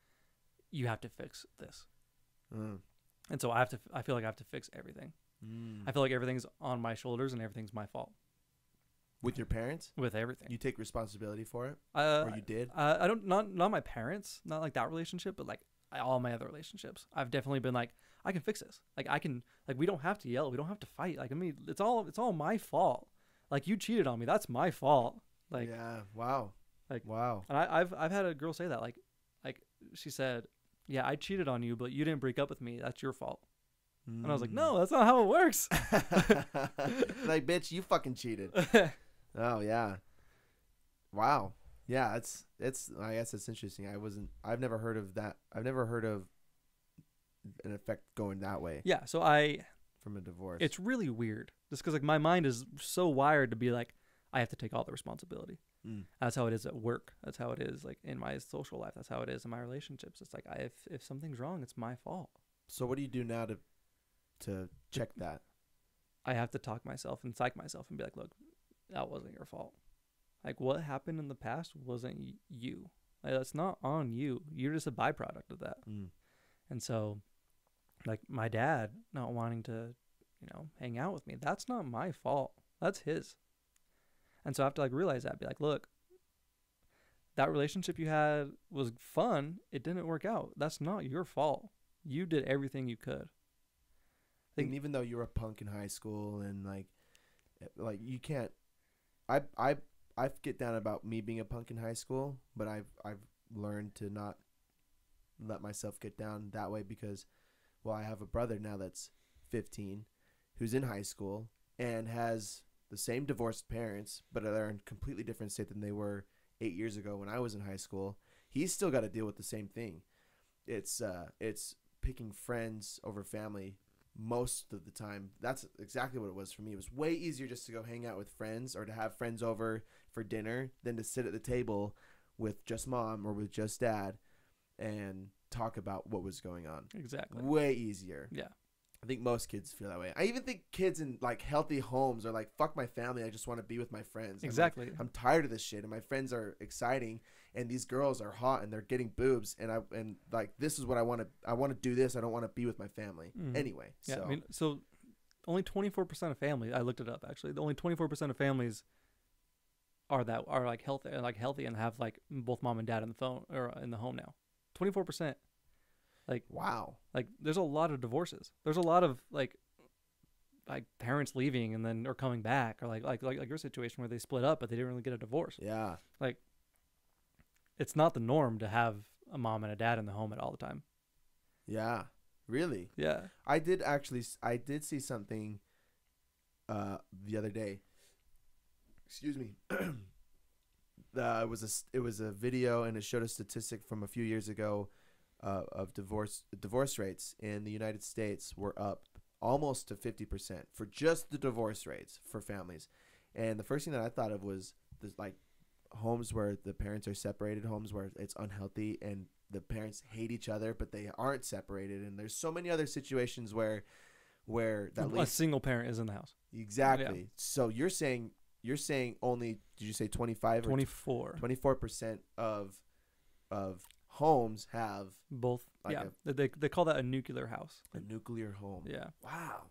B: you have to fix this,
A: mm,
B: and so I have to. I feel like I have to fix everything.
A: mm.
B: I feel like everything's on my shoulders and everything's my fault
A: with your parents,
B: with everything.
A: you take responsibility for it,
B: uh,
A: or you did.
B: Uh, I don't not not my parents, not like that relationship, but like all my other relationships. I've definitely been like I can fix this. Like I can like we don't have to yell, we don't have to fight. Like I mean, it's all it's all my fault. Like you cheated on me, that's my fault. Like
A: yeah. Wow.
B: like-
A: wow.
B: and I, I've I've had a girl say that like like she said, yeah, I cheated on you, but you didn't break up with me. That's your fault. And I was like,
A: Mm.
B: no, that's not how it works.
A: like, bitch, you fucking cheated. Oh yeah. Wow. Yeah, it's it's. I guess it's interesting. I wasn't. I've never heard of that. I've never heard of an effect going that way
B: yeah, so I
A: from a divorce.
B: it's really weird just because like my mind is so wired to be like I have to take all the responsibility.
A: Mm.
B: That's how it is at work. That's how it is like in my social life. That's how it is in my relationships. It's like I, if if something's wrong, it's my fault.
A: So what do you do now to to check that?
B: I have to talk myself and psych myself and be like, look, that wasn't your fault. Like what happened in the past wasn't y- you. Like, that's not on you. You're just a byproduct of that.
A: Mm.
B: And so, like my dad not wanting to, you know, hang out with me, that's not my fault. That's his. And so I have to like realize that, be like, look, that relationship you had was fun. It didn't work out. That's not your fault. You did everything you could. Think-
A: And even though you were a punk in high school and like, eh, like you can't. I I I get down about me being a punk in high school, but I've I've learned to not let myself get down that way because, well, I have a brother now that's 15, who's in high school and has the same divorced parents, but they're in completely different state than they were eight years ago when I was in high school. He's still got to deal with the same thing. It's uh, it's picking friends over family most of the time. That's exactly what it was for me. It was way easier just to go hang out with friends or to have friends over for dinner than to sit at the table with just mom or with just dad and talk about what was going on.
B: Exactly.
A: Way easier.
B: Yeah.
A: I think most kids feel that way. I even think kids in like healthy homes are like, fuck my family. I just want to be with my friends. I'm like,
B: Exactly.
A: I'm tired of this shit, and my friends are exciting, and these girls are hot, and they're getting boobs, and I and like this is what I want to. I want to do this. I don't want to be with my family
B: Mhm.
A: anyway.
B: Yeah,
A: so
B: I mean, so only 24% of families, I looked it up actually, The only 24% of families are that are like healthy like healthy and have like both mom and dad in the phone or in the home now. 24%.
A: Wow.
B: Like there's a lot of divorces. There's a lot of like like parents leaving and then or coming back or like like like, like your situation where they split up but they didn't really get a divorce.
A: Yeah.
B: Like it's not the norm to have a mom and a dad in the home at all the time.
A: Yeah. Really.
B: Yeah.
A: I did actually. I did see something. Uh, the other day. Excuse me. uh, it was a s- it was a video and it showed a statistic from a few years ago, uh, of divorce divorce rates in the United States were up almost to fifty percent for just the divorce rates for families, and the first thing that I thought of was the like homes where the parents are separated, homes where it's unhealthy and the parents hate each other but they aren't separated, and there's so many other situations where where that
B: a single parent is in the house.
A: Exactly. So you're saying you're saying only did you say 25 or
B: 24.
A: 24% of of homes have
B: Both.
A: Like
B: yeah. they they call that a nuclear house.
A: a nuclear home.
B: Yeah.
A: Wow.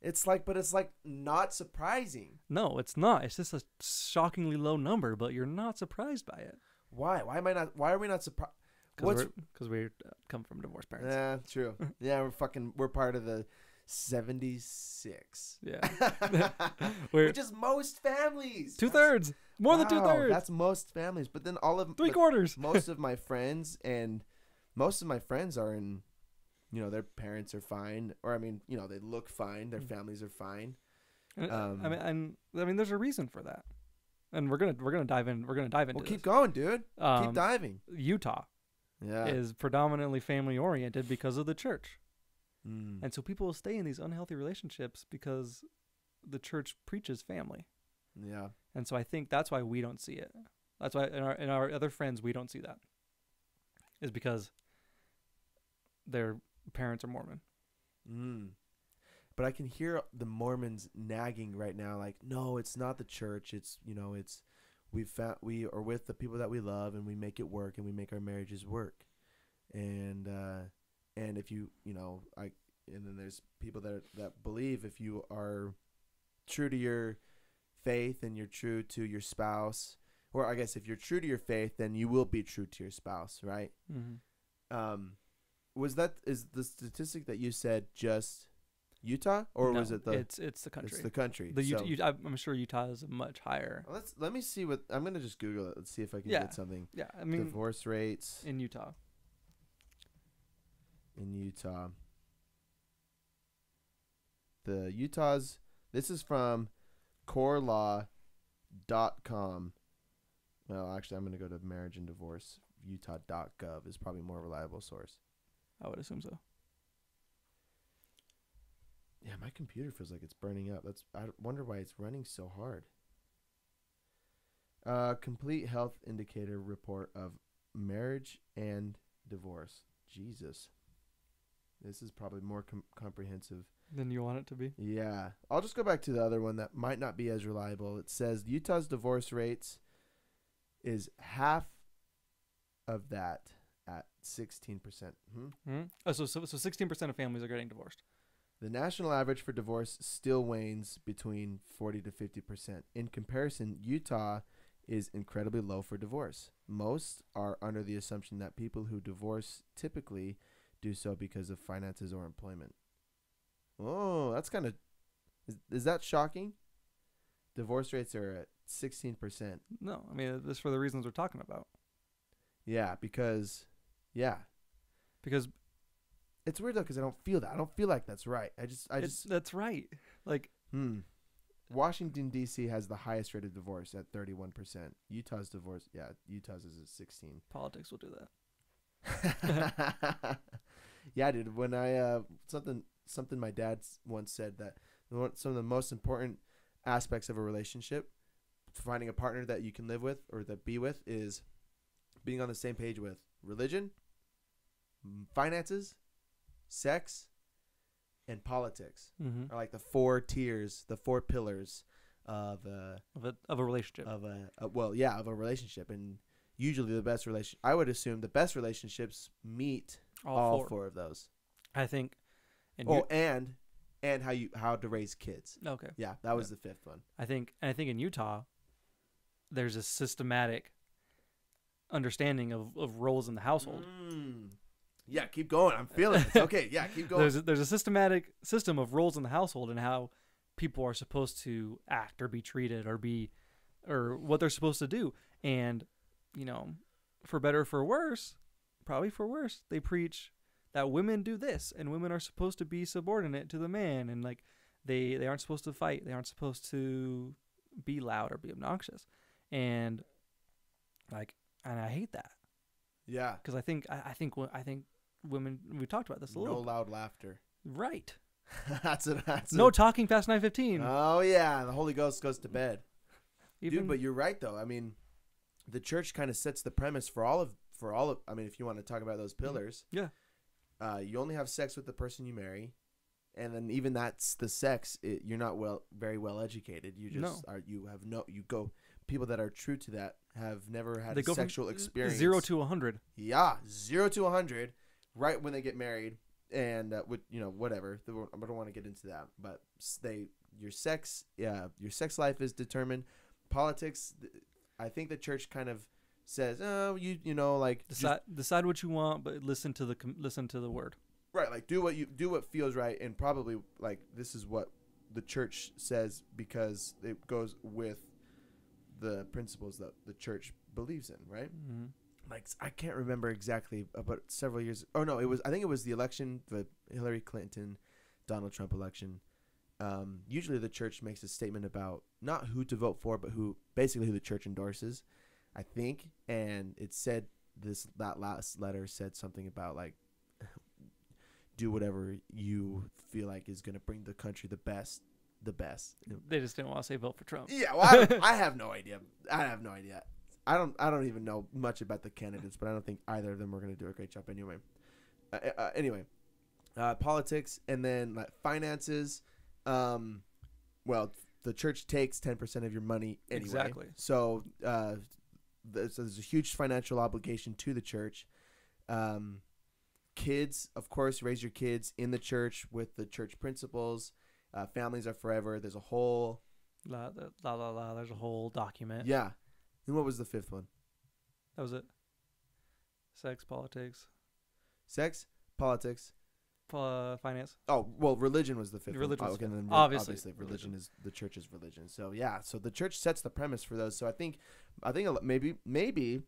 A: It's like but it's like not surprising.
B: No, it's not. It's just a shockingly low number, but you're not surprised by it
A: Why? Why am I not why are we not surprised?
B: because
A: What's-
B: we're, 'cause we uh, come from divorced parents.
A: Yeah, true. yeah, we're fucking we're part of the 76.
B: Yeah. We're
A: Which is most families.
B: Two thirds. more than two thirds.
A: That's most families. But then all of
B: three quarters.
A: most of my friends and most of my friends are in you know their parents are fine or i mean you know they look fine their
B: Mm.
A: families are fine
B: uh,
A: um,
B: I mean, and I mean, there's a reason for that, and we're gonna we're gonna dive in. We're gonna dive into
A: well keep
B: this.
A: going dude
B: Um,
A: keep diving
B: Utah
A: yeah
B: is predominantly family oriented because of the church,
A: Mm.
B: and so people will stay in these unhealthy relationships because the church preaches family.
A: yeah
B: And so I think that's why we don't see it. That's why in our in our other friends we don't see that. Is because their parents are Mormon.
A: mm. but I can hear the Mormons nagging right now, like, no, it's not the church. It's you know, it's we found we are with the people that we love, and we make it work, and we make our marriages work, and uh, and if you you know, I and then there's people that that believe if you are true to your faith and you're true to your spouse, or I guess if you're true to your faith, then you will be true to your spouse, right?
B: Mm-hmm.
A: Um, was that is the statistic that you said just Utah, or was it the
B: It's it's the country.
A: it's the country?
B: the
A: So-
B: Utah, I'm sure Utah is much higher.
A: let's let me see what I'm gonna just Google it. Let's see if I can
B: Yeah.
A: get something.
B: Yeah, I mean
A: Divorce rates
B: in Utah.
A: In Utah. The Utah's this is from corelaw.com. Well, actually, I'm going to go to marriage and divorce. Utah.gov is probably more reliable source.
B: I would assume so.
A: Yeah, my computer feels like it's burning up. That's I wonder why it's running so hard. Uh, complete health indicator report of marriage and divorce. Jesus, this is probably more com- comprehensive.
B: than you want it to be.
A: Yeah, I'll just go back to the other one that might not be as reliable. It says Utah's divorce rates is half of that at sixteen percent. Hmm?
B: hmm Oh, so so so 16% of families are getting divorced.
A: The national average for divorce still wanes between 40 to 50%. In comparison, Utah is incredibly low for divorce. Most are under the assumption that people who divorce typically do so because of finances or employment. Oh, that's kind of is, is that shocking? Divorce rates are at 16%.
B: No, I mean this for the reasons we're talking about.
A: Yeah, because yeah.
B: Because
A: It's weird though cuz I don't feel that. I don't feel like that's right. I just I just
B: that's right. Like
A: Hmm. Washington D.C. has the highest rate of divorce at 31%. Utah's divorce, yeah, Utah's is at 16.
B: politics will do that.
A: yeah, dude. When I uh, something something my dad once said that one- some of the most important aspects of a relationship, finding a partner that you can live with or that be with, is being on the same page with religion, finances, sex, and politics
B: Mm-hmm.
A: are like the four tiers, the four pillars of uh,
B: Of a of a relationship.
A: of a, a well, yeah, of a relationship. And usually, the best relation, I would assume, the best relationships meet
B: all,
A: all,
B: four.
A: four. of those.
B: I think. And
A: oh, and and how you how to raise kids.
B: okay.
A: Yeah, that was the fifth one.
B: I think and I think in Utah, there's a systematic understanding of, of roles in the household.
A: Mm. Yeah, keep going. I'm feeling it. Okay, yeah, keep going.
B: There's a, there's a systematic system of roles in the household and how people are supposed to act or be treated or be or what they're supposed to do. And you know, for better or for worse, probably for worse, they preach that women do this and women are supposed to be subordinate to the man and like they they aren't supposed to fight, they aren't supposed to be loud or be obnoxious. And like and I hate that
A: yeah,
B: because I think I, I think I think women we talked about this a
A: no
B: little
A: loud laughter.
B: right.
A: that's it. That's
B: No
A: it.
B: talking past nine fifteen.
A: Oh yeah, the Holy Ghost goes to bed.
B: Even,
A: Dude, but you're right though. I mean, the church kind of sets the premise for all of for all of. I mean, if you want to talk about those pillars,
B: Mm-hmm. Yeah.
A: uh, you only have sex with the person you marry, and then even that's the sex. It, you're not well, very well educated. You just
B: No.
A: are. You have no. You go. People that are true to that have never had
B: they
A: a
B: go
A: sexual experience.
B: zero to a hundred.
A: yeah, zero to a hundred, right when they get married, and uh, with you know whatever. I don't want to get into that, but they your sex, yeah, your sex life is determined. Politics, th- I think the church kind of says, oh, you you know like just-
B: Decide decide what you want, but listen to the listen to the word.
A: right, like do what you do what feels right, and probably like this is what the church says because it goes with the principles that the church believes in, right?
B: Mm-hmm.
A: like I can't remember exactly, uh, but several years. Oh no, it was. I think it was the election, the Hillary Clinton, Donald Trump election. Um, usually, the church makes a statement about not who to vote for, but who basically who the church endorses. I think, and it said this that last letter said something about like do whatever you feel like is going to bring the country the best, the best.
B: They just didn't want to say vote for Trump.
A: Yeah, well, I, I have no idea. I have no idea. I don't. I don't even know much about the candidates, but I don't think either of them are going to do a great job anyway. Uh, uh, anyway, uh, politics, and then like finances. Um, well, the church takes ten percent of your money anyway.
B: Exactly.
A: So, uh, there's, there's a huge financial obligation to the church. Um, kids, of course, raise your kids in the church with the church principles. Uh, families are forever. There's a whole
B: La, la la la. There's a whole document.
A: yeah. And what was the fifth one?
B: That was it. Sex, politics,
A: Sex, politics.
B: Uh, finance.
A: Oh well, religion was the fifth.
B: Religion was
A: Oh, okay,
B: fifth.
A: then
B: Obviously,
A: obviously, religion,
B: religion.
A: is the church's religion. So yeah, so the church sets the premise for those. So I think, I think maybe maybe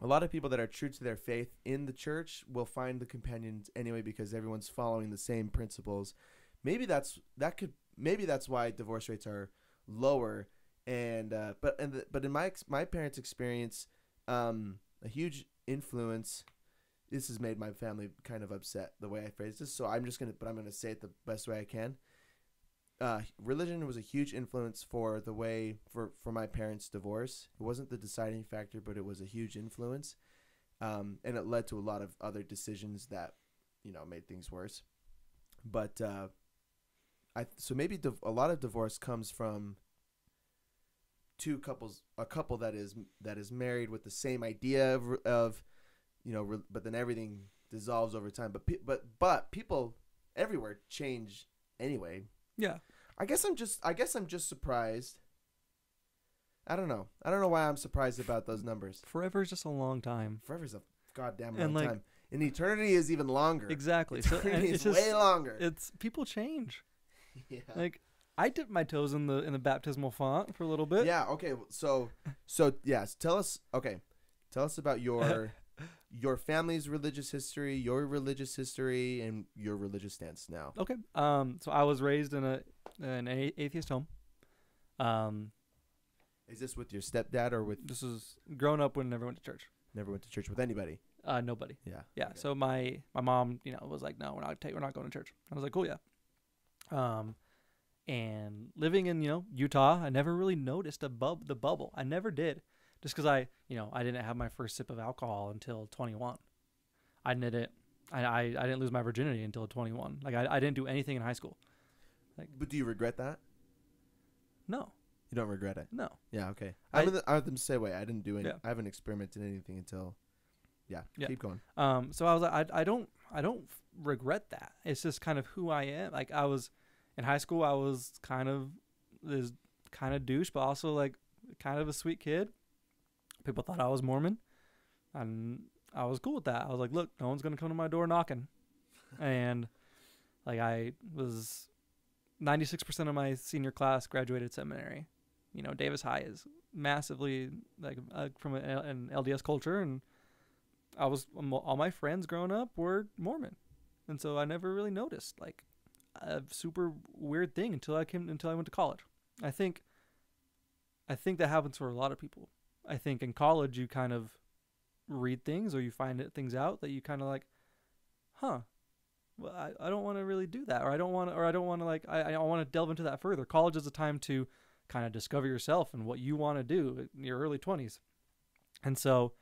A: a lot of people that are true to their faith in the church will find the companions anyway because everyone's following the same principles. Maybe that's that could maybe that's why divorce rates are lower. And uh, but and the, but in my ex- my parents' experience, um, a huge influence this has made my family kind of upset the way I phrased this. So I'm just gonna, but I'm gonna say it the best way I can. Uh, religion was a huge influence for the way for for my parents' divorce. It wasn't the deciding factor, but it was a huge influence, um, and it led to a lot of other decisions that, you know, made things worse. But uh, I so maybe div- a lot of divorce comes from two couples, a couple that is that is married with the same idea of, of you know, re- but then everything dissolves over time. But pe- but but people everywhere change anyway.
B: Yeah.
A: I guess I'm just I guess I'm just surprised. I don't know. I don't know why I'm surprised about those numbers.
B: Forever is just a long time.
A: Forever's a goddamn long
B: And, like-
A: time. And eternity is even longer.
B: Exactly. So
A: Eternity
B: it's
A: is
B: just
A: way longer.
B: it's people change.
A: yeah.
B: Like I dipped my toes in the in the baptismal font for a little bit.
A: yeah. Okay. So so yes. Tell us. Okay. Tell us about your your family's religious history, your religious history, and your religious stance now.
B: Okay. Um. So I was raised in a an atheist home. Um.
A: Is this with your stepdad or with
B: This was grown up when never went to church.
A: never went to church with anybody?
B: Uh. Nobody.
A: Yeah.
B: Yeah.
A: Okay.
B: So my my mom, you know, was like, no, we're not take, we're not going to church. I was like, cool, yeah. Um, and living in you know Utah, I never really noticed a bub the bubble. I never did, just because I you know I didn't have my first sip of alcohol until 21. I didn't I I, I didn't lose my virginity until 21. Like I, I didn't do anything in high school.
A: But do you regret that?
B: No,
A: You don't regret it.
B: no.
A: Yeah. Okay.
B: I-
A: I'm in the, I'm the same way. I didn't do any.
B: Yeah.
A: I haven't experimented anything until. Yeah.
B: Yeah.
A: Keep going.
B: Um, so I was like, I, I don't, I don't regret that. It's just kind of who I am. Like I was in high school, I was kind of this kind of douche, but also like kind of a sweet kid. People thought I was Mormon, and I was cool with that. I was like, look, no one's gonna come to my door knocking, and like I was, ninety six percent of my senior class graduated seminary. You know, Davis High is massively like uh, from a, an LDS culture, and I was all my friends growing up were Mormon, and so I never really noticed like a super weird thing until I came until I went to college. I think I think that happens for a lot of people. I think in college you kind of read things or you find it, things out that you kind of like, huh. Well, I, I don't want to really do that, or I don't want to, or I don't want to like, I, I want to delve into that further. College is a time to kind of discover yourself and what you want to do in your early 20s. And so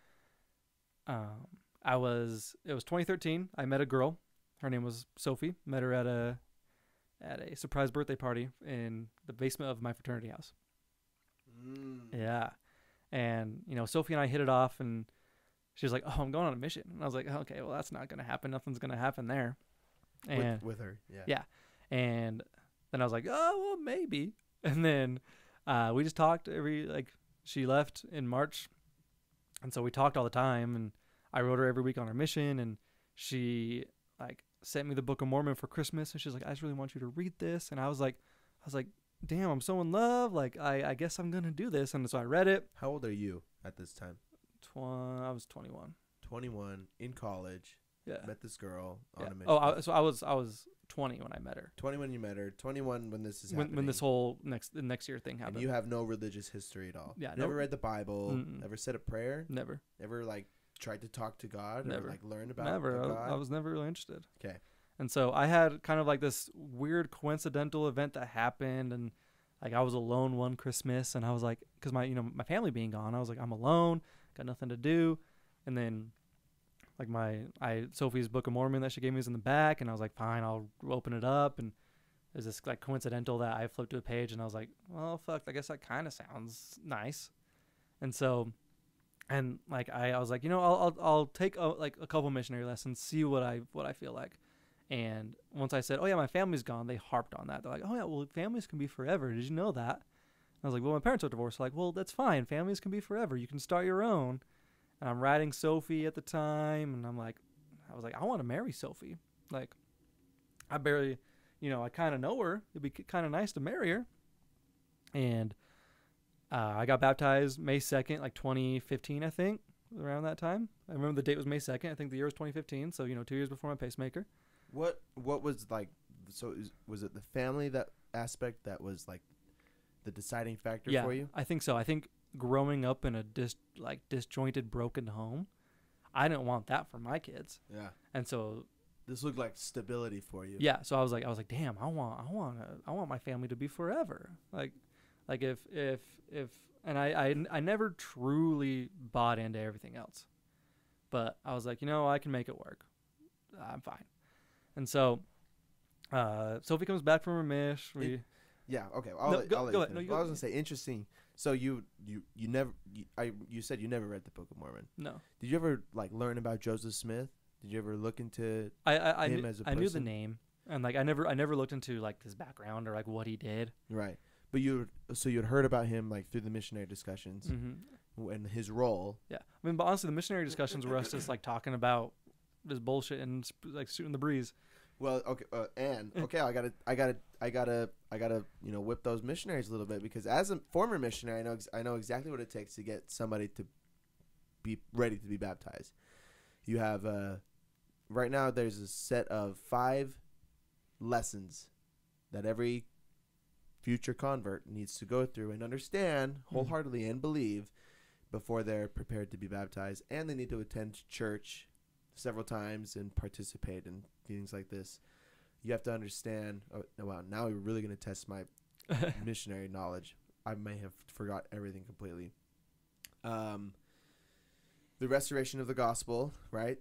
B: um, I was it was 2013. I met a girl. Her name was Sophie. Met her at a at a surprise birthday party in the basement of my fraternity house.
A: Mm.
B: Yeah, and you know Sophie and I hit it off, and she was like, "Oh, I'm going on a mission," and I was like, "Okay, well that's not gonna happen. Nothing's gonna happen there." And
A: with, with her. Yeah.
B: Yeah. and then I was like, "Oh, well maybe," and then uh, we just talked every like she left in March, and so we talked all the time, and I wrote her every week on her mission, and she like sent me the Book of Mormon for Christmas, and she's like, "I just really want you to read this," and I was like, I was like, "Damn, I'm so in love! Like, I I guess I'm gonna do this," and so I read it.
A: How old are you at this time?
B: Tw- I was 21.
A: 21 in college.
B: Yeah.
A: Met this girl on
B: yeah.
A: a mission.
B: Oh, I, so I was I was 20 when I met her.
A: 21 you met her. 21 when this is
B: When,
A: happening.
B: when this whole next the next year thing
A: and
B: happened.
A: you have no religious history at all.
B: Yeah,
A: Never read the Bible.
B: Mm-mm.
A: Never said a prayer.
B: Never.
A: Never like tried to talk to God
B: Never.
A: or like learn about
B: God?
A: never
B: I. I was never really interested
A: 'Kay.
B: And so i had kind of like this weird coincidental event that happened and like i was alone one christmas and i was like because my you know my family being gone i was like i'm alone got nothing to do. And then like my I Sophie's Book of Mormon that she gave me was in the back, and I was like, fine, I'll open it up, and it was like coincidental that I flipped to a page, and I was like, well, fuck, I guess that kind of sounds nice, and so, and like I, I was like, you know, I'll I'll, I'll take a, like a couple missionary lessons, see what I what I feel like, and once I said, oh yeah, my family's gone, they harped on that. They're like, oh yeah, well families can be forever. Did you know that? I was like, well, my parents are divorced. They're like, well, that's fine. Families can be forever. You can start your own. And I'm writing Sophie at the time, and I'm like, I was like, I want to marry Sophie. Like, I barely, you know, I kind of know her. It'd be kind of nice to marry her. And uh, I got baptized May 2nd, like 2015, I think, around that time. I remember the date was May 2nd. I think the year was 2015. So, you know, two years before my pacemaker.
A: What what was like? So is, was it the family that aspect that was like the deciding factor
B: yeah,
A: for you?
B: I think so. I think growing up in a dis like disjointed, broken home, I didn't want that for my kids.
A: Yeah.
B: And so
A: This looked like stability for you.
B: yeah, so I was like, I was like, damn, I want, I want, a, I want my family to be forever. Like, like if if if, and I I I never truly bought into everything else, but I was like, you know, I can make it work. I'm fine. And so, uh, Sophie comes back from her mish. We
A: Yeah. Okay. I'll
B: No,
A: let,
B: go-
A: I'll
B: go ahead. No,
A: Well, I was gonna say interesting. So you you you never you, I you said you never read the Book of Mormon.
B: no,
A: Did you ever like learn about Joseph Smith? Did you ever look into?
B: I I I,
A: Him
B: knew,
A: as a
B: I knew the name, and like I never I never looked into like his background or like what he did.
A: Right. But you so you had heard about him like through the missionary discussions
B: hmm
A: and his role.
B: Yeah, I mean, but honestly, the missionary discussions were us just like talking about this bullshit and like shooting the breeze.
A: Well, okay, uh, and okay, I gotta, I gotta, I gotta, I gotta, you know, whip those missionaries a little bit because as a former missionary, I know, ex- I know exactly what it takes to get somebody to be ready to be baptized. You have, uh, right now, there's a set of five lessons that every future convert needs to go through and understand wholeheartedly and believe before they're prepared to be baptized, and they need to attend church several times and participate in things like this. You have to understand. Oh, wow! Now we're really going to test my missionary knowledge. I may have forgot everything completely. Um, the restoration of the gospel, right?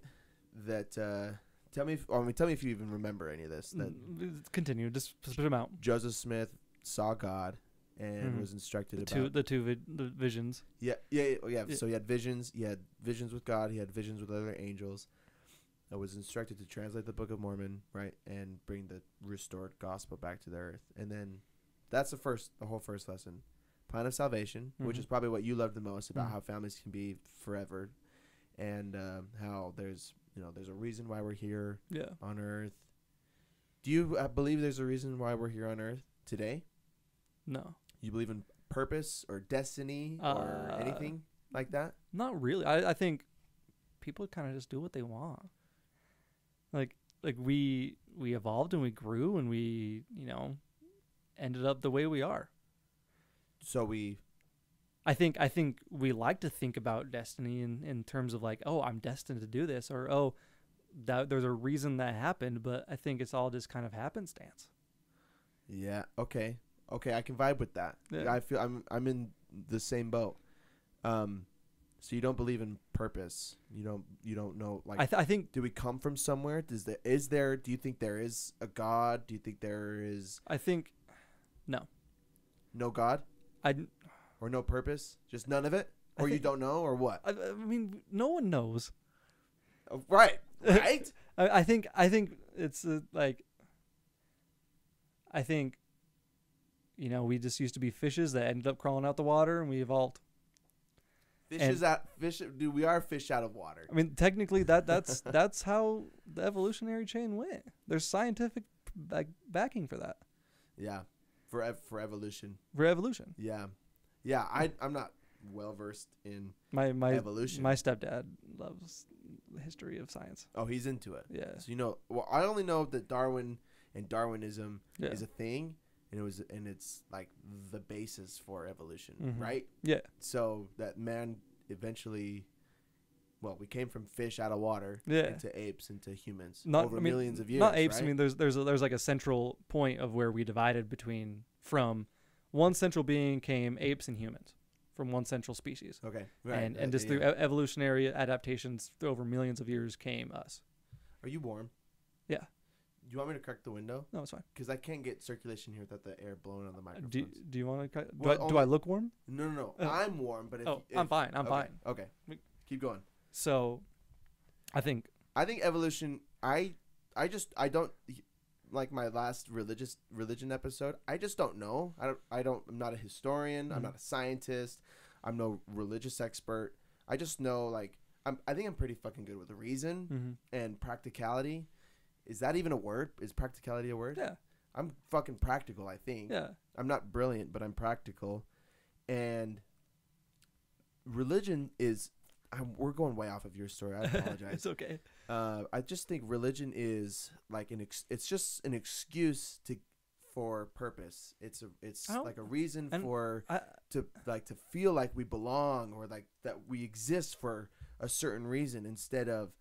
A: That uh, tell me. If, I mean, tell me if you even remember any of this. That
B: Mm, Continue, just spit them out.
A: Joseph Smith saw God and
B: Mhm.
A: was instructed
B: The
A: about
B: two, the two vid- the visions.
A: yeah, yeah, yeah. Yeah. So he had visions. He had visions with God. He had visions with other angels. I was instructed to translate the Book of Mormon, right, and bring the restored gospel back to the earth. And then that's the first, the whole first lesson, plan of salvation, which
B: Mhm.
A: is probably what you love the most about
B: Mhm.
A: how families can be forever, and um, how there's, you know, there's a reason why we're here
B: Yeah.
A: on earth. Do you uh, believe there's a reason why we're here on earth today?
B: No,
A: You believe in purpose or destiny or
B: Uh,
A: anything like that?
B: not really. I I think people kind of just do what they want. Like like we we evolved and we grew and we you know ended up the way we are.
A: So we
B: I think I think we like to think about destiny in, in terms of like, oh, I'm destined to do this, or oh, that there's a reason that happened. But I think it's all just kind of happenstance.
A: Yeah. Okay. Okay. I can vibe with that.
B: Yeah.
A: I feel I'm I'm in the same boat. Um, so you don't believe in purpose. You don't. You don't know. Like,
B: I th- I think
A: do we come from somewhere? Does there is there? Do you think there is a God? Do you think there is
B: I think
A: no No God
B: I
A: or no purpose? Just none of it, or you don't know, or what?
B: I, I mean no one knows.
A: Uh, right. Right.
B: I, I think I think it's uh, like I think you know we just used to be fishes that ended up crawling out the water and we evolved.
A: Fish
B: And-
A: is out. Fish. Dude, we are fish out of water.
B: I mean technically that that's that's how the evolutionary chain went. There's scientific like backing for that
A: Yeah. For ev- for evolution.
B: for evolution.
A: Yeah. Yeah. I I'm not well versed in
B: My my
A: evolution.
B: my stepdad loves the history of science.
A: oh, he's into it.
B: Yeah.
A: So you know, well, I only know that Darwin and Darwinism
B: Yeah.
A: is a thing, and it was, and it's like the basis for evolution,
B: Mhm.
A: right?
B: Yeah.
A: So that man eventually, well, we came from fish out of water
B: Yeah.
A: into apes into humans
B: Not
A: over
B: I mean,
A: millions of years.
B: Not apes.
A: right?
B: I mean, there's there's a, there's like a central point of where we divided between from one central being came apes and humans. from one central species.
A: Okay. Right.
B: and
A: uh,
B: and just
A: yeah.
B: through evolutionary adaptations over millions of years came us.
A: Are you warm?
B: Yeah.
A: Do you want me to crack the window?
B: No, it's fine.
A: Because I can't get circulation here without the air blowing on the microphone.
B: Do Do you want to? Do,
A: Well,
B: I, do
A: only-
B: I look warm?
A: no, no, no.
B: Uh,
A: I'm warm, but if,
B: oh,
A: if
B: I'm fine. I'm
A: okay,
B: fine.
A: Okay. Keep going.
B: So, I think
A: I think evolution. I I just I don't like my last religious religion episode. I just don't know. I don't. I don't. I'm not a historian. I'm
B: Mhm.
A: not a scientist. I'm no religious expert. I just know like I'm. I think I'm pretty fucking good with reason
B: mhm.
A: and practicality. Is that even a word? Is practicality a word?
B: yeah,
A: I'm fucking practical. I think.
B: yeah,
A: I'm not brilliant, but I'm practical. And religion is. I'm, we're going way off of your story. I apologize.
B: it's okay.
A: uh, I just think religion is like an. Ex- it's just an excuse to for purpose. It's a. It's like a reason for
B: I,
A: to like to feel like we belong or like that we exist for a certain reason instead of.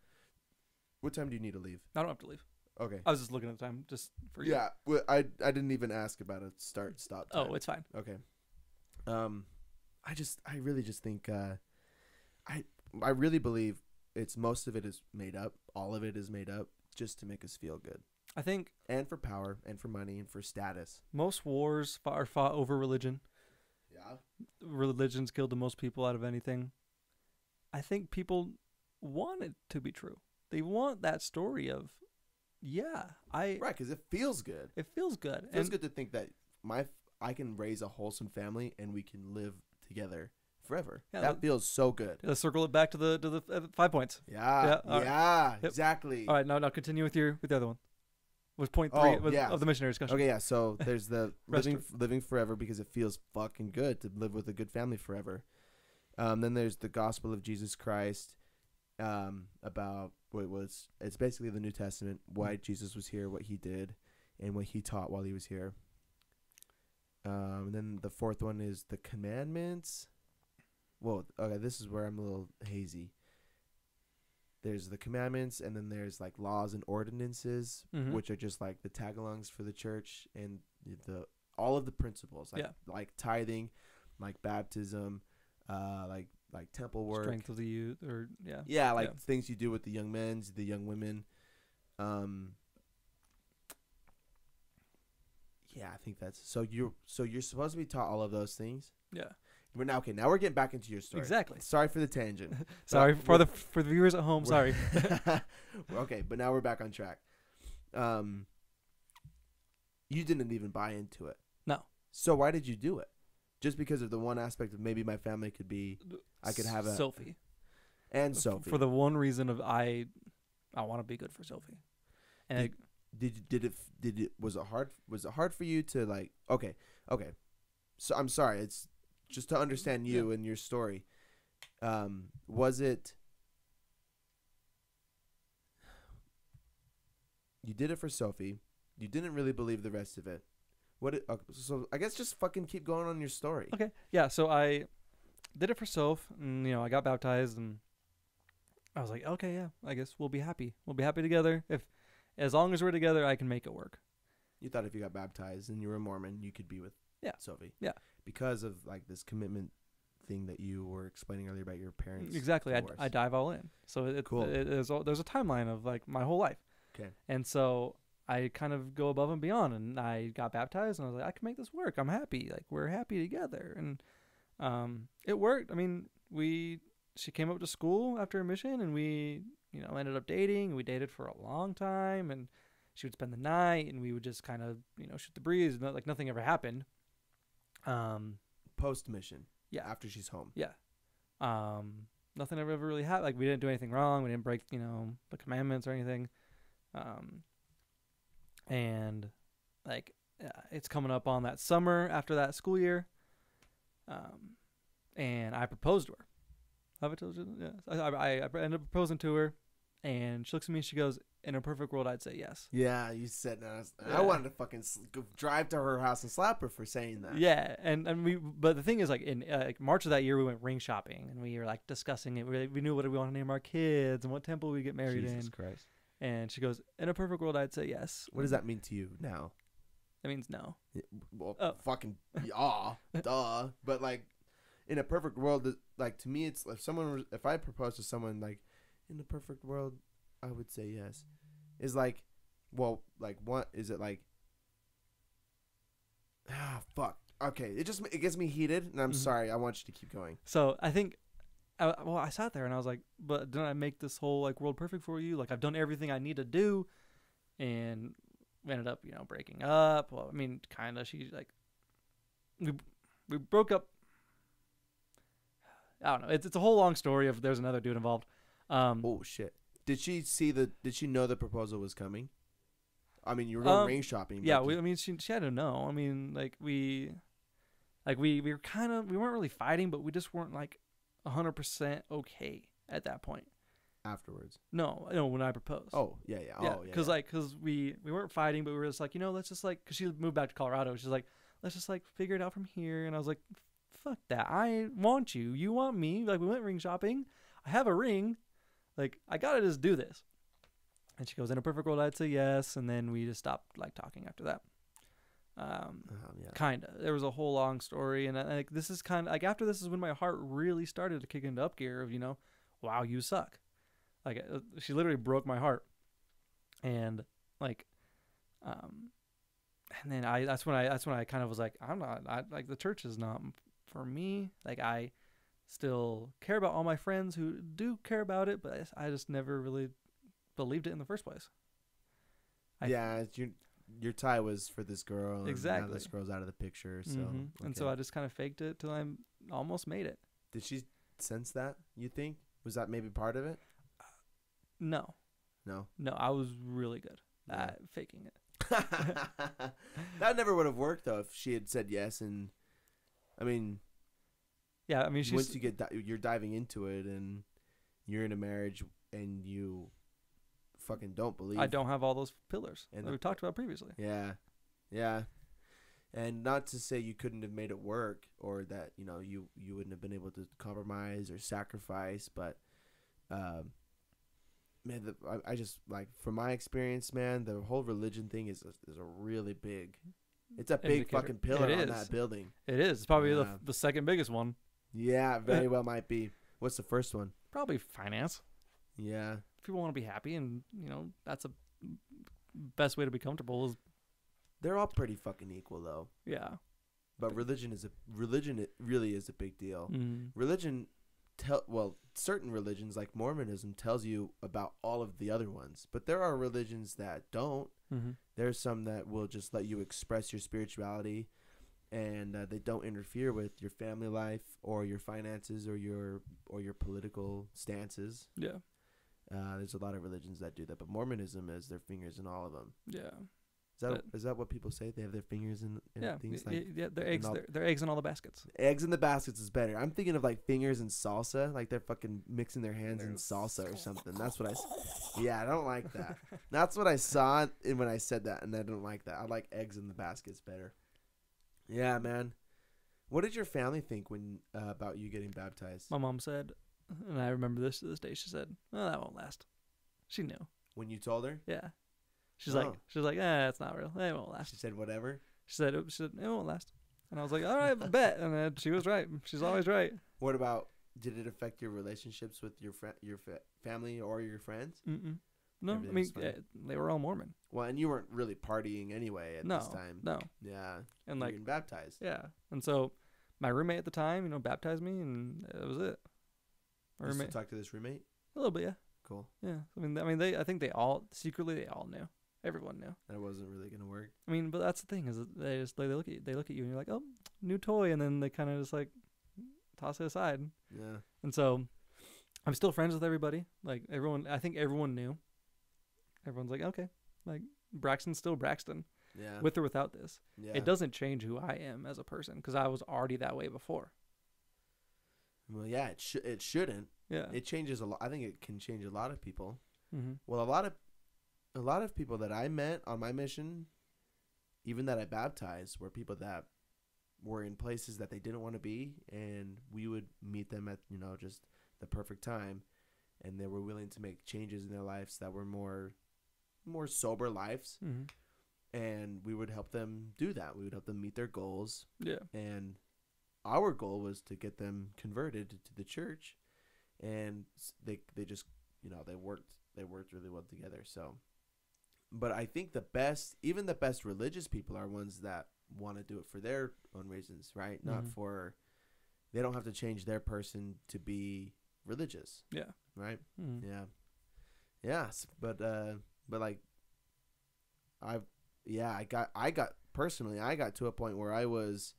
A: What time do you need to leave?
B: I don't have to leave.
A: Okay.
B: I was just looking at the time, just for you.
A: Yeah, well, I I didn't even ask about a start stop. Time.
B: Oh, it's fine.
A: Okay. Um, I just, I really just think, uh, I, I really believe it's most of it is made up. All of it is made up just to make us feel good,
B: I think
A: and for power, and for money, and for status.
B: most wars are fought over religion.
A: Yeah.
B: Religion's killed the most people out of anything. I think people want it to be true. They want that story of, yeah, I.
A: Right, because it feels good.
B: It feels good.
A: It feels
B: and
A: good to think that my, I can raise a wholesome family and we can live together forever.
B: Yeah,
A: that
B: that-
A: feels so good.
B: Let's circle it back to the to the uh, five points.
A: Yeah.
B: Yeah,
A: Yeah.
B: right.
A: Exactly.
B: All right, now now continue with your with the other one. Was point three
A: Oh, yeah.
B: of the missionary discussion.
A: Okay, yeah. So there's the living living forever because it feels fucking good to live with a good family forever. Um, then there's the gospel of Jesus Christ, um, about what was it's basically the New Testament, why Jesus was here, what he did, and what he taught while he was here. Um, and then the fourth one is the commandments. Well, okay, this is where I'm a little hazy. There's the commandments, and then there's like laws and ordinances,
B: Mhm.
A: which are just like the tagalongs for the church and the all of the principles, like
B: Yeah.
A: like tithing, like baptism, uh, like like temple work,
B: Strength of the youth, or yeah,
A: yeah, like
B: Yeah.
A: things you do with the young men, the young women. Um, yeah, I think that's so. You're so you're supposed to be taught all of those things.
B: yeah.
A: We're now okay. Now we're getting back into your story.
B: Exactly.
A: Sorry for the tangent.
B: Sorry for the for the viewers at home. Sorry.
A: okay, but now we're back on track. Um, you didn't even buy into it.
B: No.
A: So why did you do it? Just because of the one aspect of maybe my family could be I could have a-
B: Sophie.
A: and Sophie.
B: for the one reason of I, I want to be good for Sophie, and
A: Did- did did it did it was it hard was it hard for you to like okay okay. So i'm sorry it's just to understand you and your story. Um was it you did it for sophie. You didn't really believe the rest of it what it, okay, so i guess just fucking keep going on your story
B: Okay. Yeah. So I did it for Soph, and you know I got baptized, and I was like, okay, yeah, I guess we'll be happy. We'll be happy together. If as long as we're together, I can make it work.
A: you thought if you got baptized and you were a mormon you could be with
B: Yeah.
A: sophie
B: Yeah.
A: because of like this commitment thing that you were explaining earlier about your parents
B: Exactly. I,
A: divorce.
B: I dive all in. So it,
A: Cool.
B: it, there's a, there's a timeline of like my whole life.
A: Okay.
B: And so I kind of go above and beyond, and I got baptized, and I was like, I can make this work. I'm happy. Like we're happy together, and um, it worked. I mean, we she came up to school after a mission, and we you know ended up dating. We dated for a long time, and she would spend the night, and we would just kind of you know shoot the breeze. and, Like nothing ever happened. Um,
A: post mission
B: yeah.
A: after she's home
B: Yeah. Um, nothing ever, ever really happened. Like we didn't do anything wrong. We didn't break, you know, the commandments or anything. Um, and like uh, it's coming up on that summer after that school year. Um, and I proposed to her. Have I told you? Yeah. I, I, I ended up proposing to her, and she looks at me. and She goes, "In a perfect world, I'd say yes."
A: Yeah, you said that. I, I wanted to fucking drive to her house and slap her for saying that.
B: Yeah, and and we, but the thing is, like in uh, like March of that year, we went ring shopping, and we were like discussing it. We we knew what we want to name our kids and what temple we get married
A: Jesus
B: in.
A: Jesus Christ.
B: And she goes, "In a perfect world, I'd say yes."
A: What does that mean to you now?
B: That means no.
A: Y- Well,
B: Oh.
A: fucking yeah, duh. But like, in a perfect world, like to me, it's if someone was- if I propose to someone like in a perfect world, I would say yes. Is like, well, like what is it like? Ah, fuck. Okay, it just it gets me heated, and I'm
B: Mhm.
A: sorry. I want you to keep going.
B: So I think, I, well, I sat there and I was like, but didn't I make this whole like world perfect for you? Like I've done everything I need to do, and we ended up, you know, breaking up. Well, I mean, kind of. She like, we we broke up. I don't know. It's it's a whole long story of there's another dude involved. Um,
A: Oh shit! Did she see the? Did she know the proposal was coming? I mean, you were going
B: Um,
A: ring shopping.
B: yeah, we, I mean, she she had to know. I mean, like we, like we we were kind of we weren't really fighting, but we just weren't like hundred percent okay at that point.
A: afterwards.
B: No, no, when I proposed.
A: Oh yeah, yeah.
B: yeah,
A: Oh yeah.
B: because
A: yeah.
B: like, because we we weren't fighting, but we were just like, you know, let's just like, because she moved back to Colorado. She's like, let's just like figure it out from here. And I was like, fuck that. I want you. You want me. Like we went ring shopping. I have a ring. Like I gotta just do this. And she goes, in a perfect world, I'd say yes. And then we just stopped like talking after that. Um,
A: Um, yeah.
B: kind of. There was a whole long story, and I, like this is kind of like after this is when my heart really started to kick into up gear of you know, wow, you suck. Like uh, she literally broke my heart, and like, um, and then I that's when I that's when I kind of was like, I'm not I like the church is not for me. Like I still care about all my friends who do care about it, but I I just never really believed it in the first place. I-
A: yeah, it's your tie was for this girl.
B: Exactly.
A: this girl's out of the picture. So.
B: Mhm. and so. I just kind of faked it till I almost made it.
A: did she sense that? You think was that maybe part of it?
B: No,
A: No.
B: no, I was really good
A: No.
B: at faking it.
A: that never would have worked though if she had said yes. And I mean,
B: Yeah, I mean, she's
A: once you get di- you're diving into it and you're in a marriage and you fucking don't believe.
B: I don't have all those pillars
A: And
B: that we talked about previously.
A: Yeah, yeah. And not to say you couldn't have made it work or that you know you you wouldn't have been able to compromise or sacrifice, but um, man, the, I, I just like from my experience, man, the whole religion thing is a, is a really big. It's a big
B: Indicator.
A: fucking pillar
B: It
A: on
B: is.
A: that building.
B: It is. It's probably
A: Yeah.
B: the the second biggest one.
A: Yeah, very well might be. What's the first one?
B: Probably finance.
A: Yeah,
B: If people want to be happy, and you know, that's a best way to be comfortable. Is
A: they're all pretty fucking equal though.
B: yeah.
A: But religion is a religion. It really is a big deal.
B: Mm.
A: religion tell well certain religions like mormonism tells you about all of the other ones but there are religions that don't
B: Mm-hmm.
A: there's some that will just let you express your spirituality and uh, they don't interfere with your family life or your finances or your or your political stances
B: Yeah.
A: Uh, there's a lot of religions that do that but mormonism has their fingers in all of them
B: Yeah.
A: is that,
B: But-
A: is that what people say they have their fingers in, in
B: Yeah.
A: things like
B: yeah. Their eggs.
A: all-
B: Their, their eggs in all the baskets.
A: Eggs in the baskets is better. I'm thinking of like fingers and salsa, like they're fucking mixing their hands in salsa or something. That's what I. Yeah, I don't like that. That's what I saw when I said that, and I don't like that. I like eggs in the baskets better. Yeah, man. What did your family think when uh, about you getting baptized?
B: My mom said, and I remember this to this day. She said, "Oh, that won't last." She knew.
A: When you told her,
B: Yeah. She's
A: Oh.
B: like, she's like, eh, it's not real. It won't last.
A: she said whatever.
B: She said, it, she said, it won't last. And I was like, all right, bet. And then she was right. She's always right.
A: What about? Did it affect your relationships with your fri your fa- family or your friends?
B: Mm-mm. No, I
A: Everything
B: mean,
A: was fine.
B: eh, they were all Mormon.
A: Well, and you weren't really partying anyway at
B: No,
A: this time.
B: no.
A: Yeah,
B: And
A: you were
B: like,
A: getting baptized.
B: yeah. And so my roommate at the time, you know, baptized me, and that was it.
A: You still talk to this roommate.
B: a little bit, yeah,
A: Cool.
B: yeah. I mean, I mean, they, I think they all secretly they all knew. Everyone knew.
A: That it wasn't really gonna work.
B: I mean, but that's the thing is that they just they look at you, they look at you and you're like, oh, new toy, and then they kind of just like toss it aside.
A: Yeah.
B: And so I'm still friends with everybody. Like everyone, I think everyone knew. Everyone's like, okay, like Braxton's still Braxton,
A: Yeah.
B: with or without this.
A: yeah.
B: It doesn't change who I am as a person because I was already that way before.
A: Well, yeah. It should. It shouldn't.
B: Yeah.
A: It changes a lot. I think it can change a lot of people.
B: mm-hmm.
A: Well, a lot of, a lot of people that I met on my mission, even that I baptized, were people that were in places that they didn't want to be, and we would meet them at you know just the perfect time, and they were willing to make changes in their lives that were more, more sober lives,
B: Mm-hmm.
A: and we would help them do that. We would help them meet their goals,
B: Yeah.
A: and our goal was to get them converted to the church, and they they just you know they worked they worked really well together. So, but I think the best, even the best religious people, are ones that want to do it for their own reasons, right? Not
B: Mhm.
A: for they don't have to change their person to be religious,
B: Yeah.
A: right?
B: Mhm.
A: Yeah. Yes, but uh but like I've yeah, I got I got personally I got to a point where I was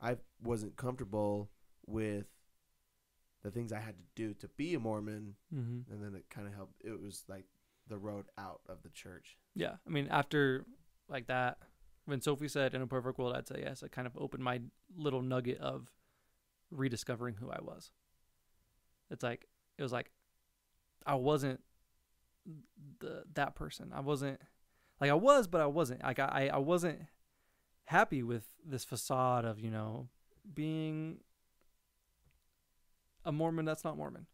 A: I wasn't comfortable with the things I had to do to be a Mormon
B: Mhm.
A: and then it kind of helped it was like the road out of the church.
B: Yeah. I mean, after like that, when Sophie said in a perfect world, I'd say yes. It kind of opened my little nugget of rediscovering who I was. It's like it was like I wasn't the that person. I wasn't like I was, but I wasn't. Like I I wasn't happy with this facade of you know being a Mormon that's not Mormon.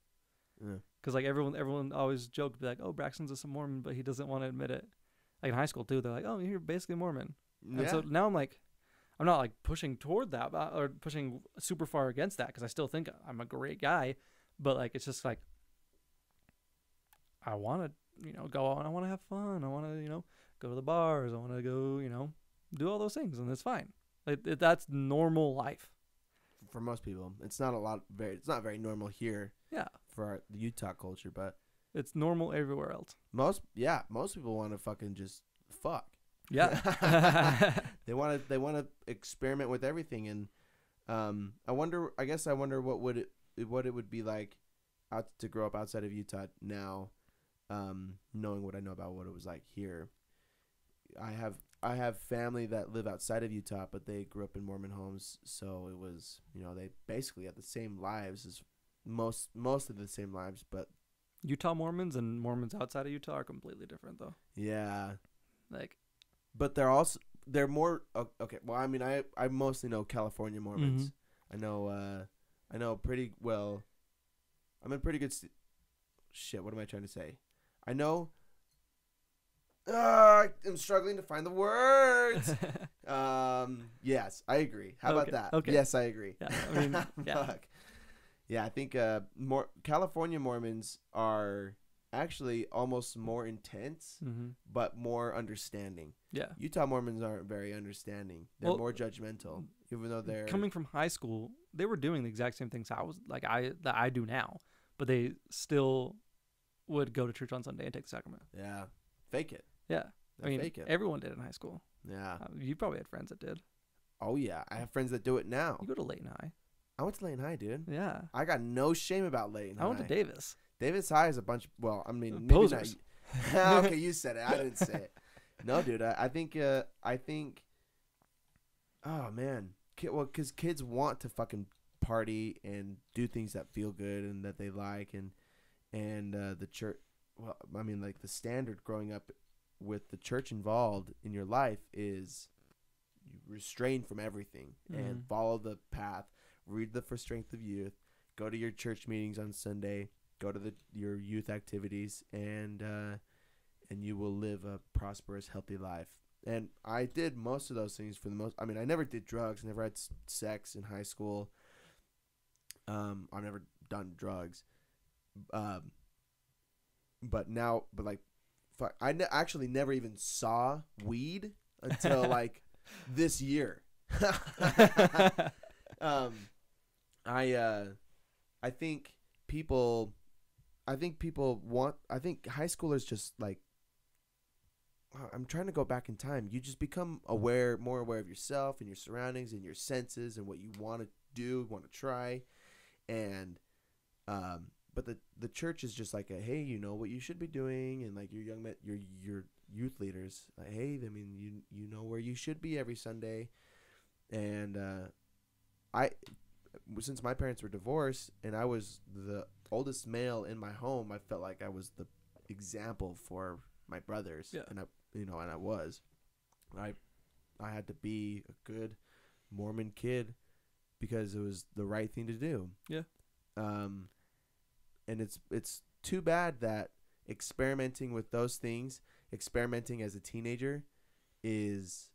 A: Yeah.
B: Because like everyone, everyone always joked, be like, "Oh, Braxton's a Mormon," but he doesn't want to admit it. Like in high school too, they're like, "Oh, you're basically Mormon." And
A: Yeah.
B: so now I'm like, I'm not like pushing toward that but- or pushing super far against that because I still think I'm a great guy, but like it's just like I want to, you know, go out. I want to have fun. I want to, you know, go to the bars. I want to go, you know, do all those things, and it's fine. Like it, that's normal life.
A: for most people. It's not a lot very it's not very normal here
B: Yeah,
A: for our, the Utah culture, but
B: it's normal everywhere else.
A: most yeah, most people want to fucking just fuck.
B: Yeah.
A: they want to they want to experiment with everything and um i wonder i guess i wonder what would it what it would be like out to grow up outside of utah now um knowing what i know about what it was like here i have i have family that live outside of utah but they grew up in mormon homes so it was you know they basically had the same lives as most most of the same lives but
B: Utah Mormons and Mormons outside of Utah are completely different, though.
A: yeah
B: Like,
A: but they're also they're more okay. Well, I mean, I I mostly know California Mormons.
B: Mhm.
A: I know uh I know pretty well. I'm in pretty good. St- shit, what am I trying to say? I know. Uh, I'm struggling to find the words. um, yes, I agree. How about that?
B: okay.
A: Yes, I agree.
B: Yeah, I mean, yeah.
A: Fuck. Yeah, I think uh more California Mormons are actually almost more intense
B: hmm
A: but more understanding.
B: yeah.
A: Utah Mormons aren't very understanding. They're
B: Well,
A: more judgmental, even though they're
B: Coming from high school, they were doing the exact same things I was like I that I do now, but they still would go to church on Sunday and take the sacrament.
A: yeah, fake it.
B: Yeah, I mean,
A: fake it.
B: everyone did in high school.
A: yeah.
B: Uh, you probably had friends that did.
A: Oh yeah, I have friends that do it now.
B: You go to Layton High.
A: I went to Layton High, dude.
B: Yeah,
A: I got no shame about Layton High.
B: I went to Davis.
A: Davis High is a bunch. Of, well, I mean, maybe
B: posers.
A: not. okay, you said it. I didn't say it. No, dude. I, I think. Uh, I think. Oh man, Ki- well, because kids want to fucking party and do things that feel good and that they like, and and uh, the church. Well, I mean, like the standard growing up with the church involved in your life is you restrain from everything and
B: Mhm.
A: follow the path. Read the For Strength of Youth. Go to your church meetings on Sunday go to the your youth activities and uh, and you will live a prosperous healthy life and i did most of those things for the most i mean i never did drugs never had s- sex in high school um i've never done drugs um but now but like fuck, i ne- actually never even saw weed until like this year. Um i uh i think people i think people want i think high schoolers just like i'm trying to go back in time. You just become aware more aware of yourself and your surroundings and your senses and what you want to do want to try. And um but the the church is just like a hey you know what you should be doing and like your young men your your youth leaders like, hey i mean you you know where you should be every sunday and uh i since my parents were divorced and I was the oldest male in my home, I felt like I was the example for my brothers.
B: Yeah.
A: And I, you know, and I was. I, I had to be a good Mormon kid because it was the right thing to do.
B: Yeah.
A: Um, and it's it's too bad that experimenting with those things, experimenting as a teenager, is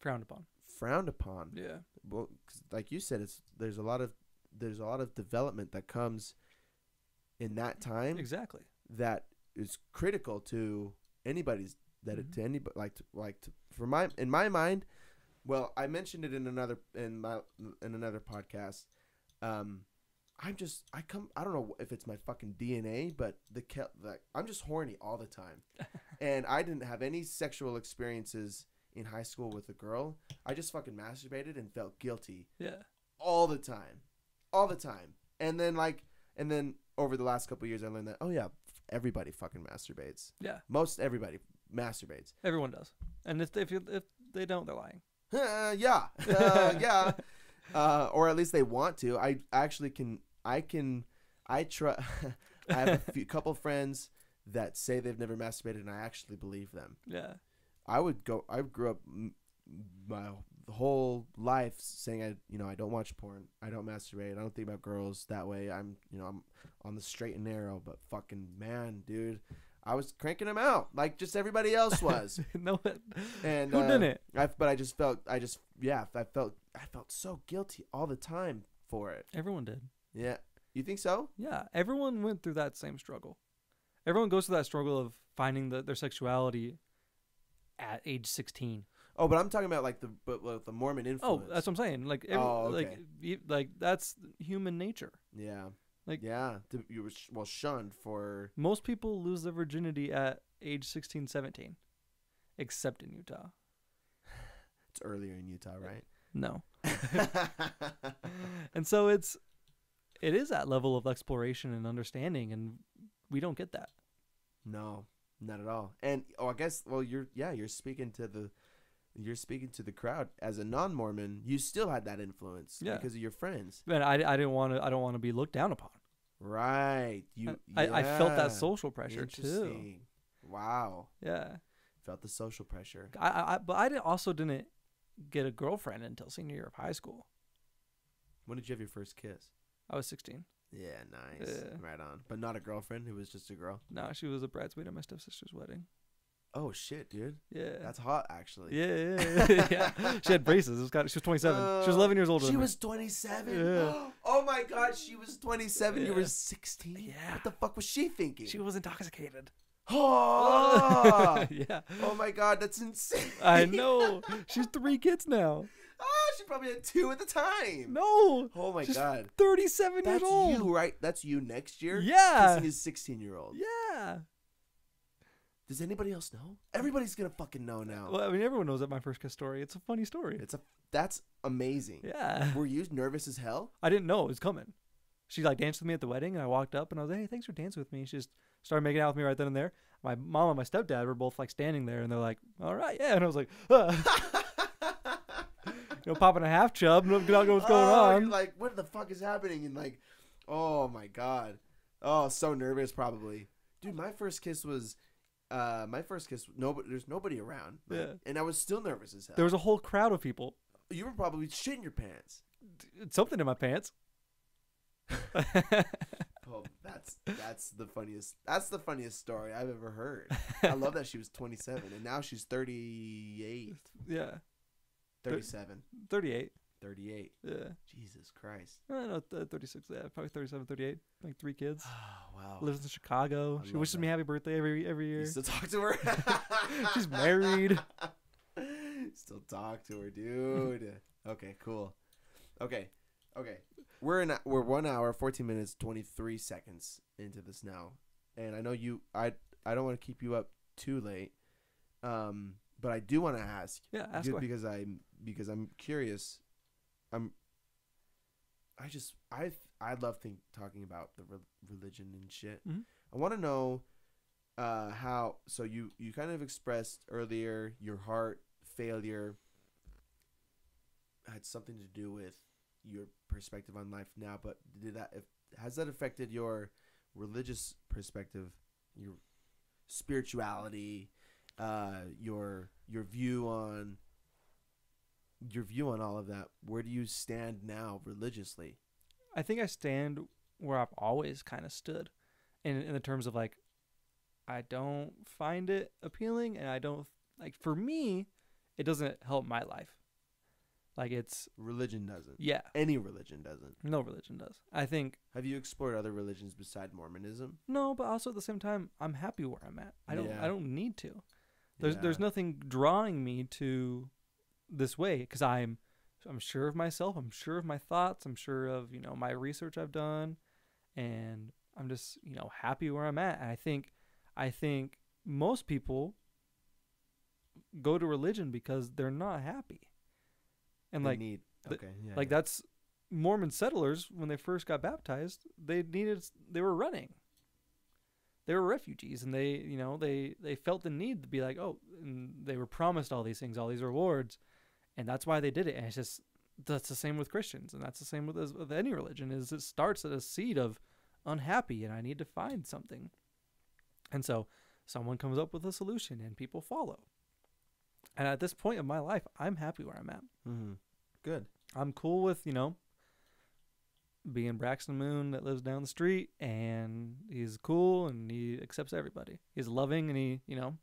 B: Frowned upon.
A: frowned upon.
B: Yeah.
A: Well, 'cause like you said, it's there's a lot of there's a lot of development that comes in that time
B: Exactly.
A: that is critical to anybody's that it,
B: Mhm.
A: to anybody like to, like to, for my in my mind. Well, I mentioned it in another in my in another podcast. Um, I'm just I come I don't know if it's my fucking DNA, but the ke- like I'm just horny all the time, and I didn't have any sexual experiences in high school with a girl. I just fucking masturbated and felt guilty
B: Yeah.
A: all the time, all the time. And then like, and then over the last couple of years, I learned that oh yeah, everybody fucking masturbates.
B: Yeah.
A: Most everybody masturbates.
B: Everyone does. And if if you, if they don't, they're lying.
A: Yeah, uh, yeah, uh, or at least they want to. I actually can. I can. I try. I have a few, couple friends that say they've never masturbated, and I actually believe them.
B: Yeah.
A: I would go. I grew up my whole life saying I, you know, I don't watch porn. I don't masturbate. I don't think about girls that way. I'm, you know, I'm on the straight and narrow. But fucking man, dude, I was cranking them out like just everybody else was.
B: no.
A: and
B: Who
A: uh,
B: didn't?
A: I, but I just felt, I just, yeah, I felt, I felt so guilty all the time for it.
B: Everyone did.
A: Yeah, you think so?
B: Yeah. Everyone went through that same struggle. Everyone goes through that struggle of finding the, their sexuality at age 16.
A: Oh, but I'm talking about like the, but like the Mormon
B: oh,
A: influence.
B: Oh, that's what I'm saying. Like, every,
A: Oh,
B: like,
A: okay.
B: y- like that's human nature.
A: yeah,
B: Like-
A: yeah. You were well shunned for.
B: Most people lose their virginity at age 16, 17, except in Utah.
A: It's earlier in Utah, right?
B: No. And so it's it is that level of exploration and understanding and we don't get that.
A: no, not at all. And oh, I guess well, you're yeah, you're speaking to the, you're speaking to the crowd as a non-Mormon. You still had that influence
B: Yeah.
A: because of your friends,
B: Man, I, I didn't want to I don't want to be looked down upon.
A: right? You,
B: I, I felt that social pressure too.
A: Wow,
B: Yeah.
A: felt the social pressure.
B: I, I I- but I didn't, also didn't get a girlfriend until senior year of high school.
A: When did you have your first kiss?
B: I was 16.
A: Yeah, nice,
B: Yeah.
A: right on. But not a girlfriend. It was just a girl.
B: No, she was a bridesmaid at my stepsister's wedding.
A: Oh shit, dude,
B: Yeah.
A: that's hot actually.
B: yeah, yeah, yeah, yeah. She had braces. It was kind of, she was 27. she was
A: Oh,
B: 11 years older
A: She was 27.
B: Yeah.
A: oh my god, she was 27. You were 16.
B: Yeah.
A: What the fuck was she thinking?
B: She was intoxicated.
A: oh,
B: yeah.
A: oh my god, that's insane.
B: I know. She's three kids now.
A: Ah, she probably had two at the time.
B: No.
A: Oh my
B: She's
A: god.
B: 37
A: That's
B: years old.
A: you, right? That's you next year.
B: Yeah.
A: Kissing his 16 year old.
B: Yeah.
A: Does anybody else know? Everybody's gonna fucking know now.
B: Well, I mean, everyone knows that my first kiss story. It's a funny story.
A: It's a that's amazing.
B: Yeah.
A: Were you nervous as hell?
B: I didn't know it was coming. She like danced with me at the wedding, and I walked up and I was like, "Hey, thanks for dancing with me." She just started making out with me right then and there. My mom and my stepdad were both like standing there, and they're like, "All right, yeah," and I was like, you know, popping a half chub, not know what's going
A: Oh,
B: on.
A: like, what the fuck is happening? And like, oh my god. Oh, so nervous probably. Dude, my first kiss was uh my first kiss nobody there's nobody around. like,
B: Yeah.
A: And I was still nervous as hell.
B: There was a whole crowd of people.
A: you were probably shitting your pants.
B: Something in my pants.
A: Oh, that's that's the funniest that's the funniest story I've ever heard. I love that she was 27 and now she's 38,
B: yeah,
A: 37,
B: 38.
A: 38.
B: Yeah,
A: Jesus Christ.
B: I don't know, th- 36. Yeah, probably 37, 38. Like three kids.
A: Oh, wow.
B: Lives in Chicago.
A: I
B: she wishes me happy birthday every every year.
A: You still talk to her?
B: She's married.
A: Still talk to her, dude. okay, cool. Okay, okay. We're in. We're one hour, fourteen minutes, twenty three seconds into this now, and I know you. I I don't want to keep you up too late, um, but I do want to ask,
B: Yeah, ask
A: because I'm because I'm curious. I'm. I just I I love think talking about the re- religion and shit.
B: Mhm.
A: I want to know uh, how. So you you kind of expressed earlier your heart failure had something to do with your perspective on life now, but did that if has that affected your religious perspective, your spirituality, uh, your your view on your view on all of that? Where do you stand now religiously?
B: I think I stand where I've always kind of stood, in in the terms of like, I don't find it appealing, and I don't like for me, it doesn't help my life. Like it's
A: Religion doesn't.
B: yeah,
A: Any religion doesn't.
B: no religion does. I think
A: Have you explored other religions beside Mormonism?
B: no, but also at the same time, I'm happy where I'm at. I don't
A: Yeah.
B: I don't need to. There's
A: Yeah.
B: there's nothing drawing me to this way because I'm I'm sure of myself. I'm sure of my thoughts. I'm sure of you know my research I've done, and I'm just you know happy where I'm at. And I think I think most people go to religion because they're not happy, and
A: They
B: like
A: need. Okay. Yeah.
B: like
A: yeah.
B: that's Mormon settlers when they first got baptized. They needed they were running. They were refugees, and they you know they they felt the need to be like oh, and they were promised all these things, all these rewards, and that's why they did it. And it's just that's the same with Christians, and that's the same with, as- with any religion. Is it starts at a seed of unhappy, and I need to find something, and so someone comes up with a solution, and people follow. And at this point in my life, I'm happy where I'm at.
A: Mm-hmm. Good.
B: I'm cool with, you know, being Braxton Moon that lives down the street and he's cool and he accepts everybody. He's loving and he, you know,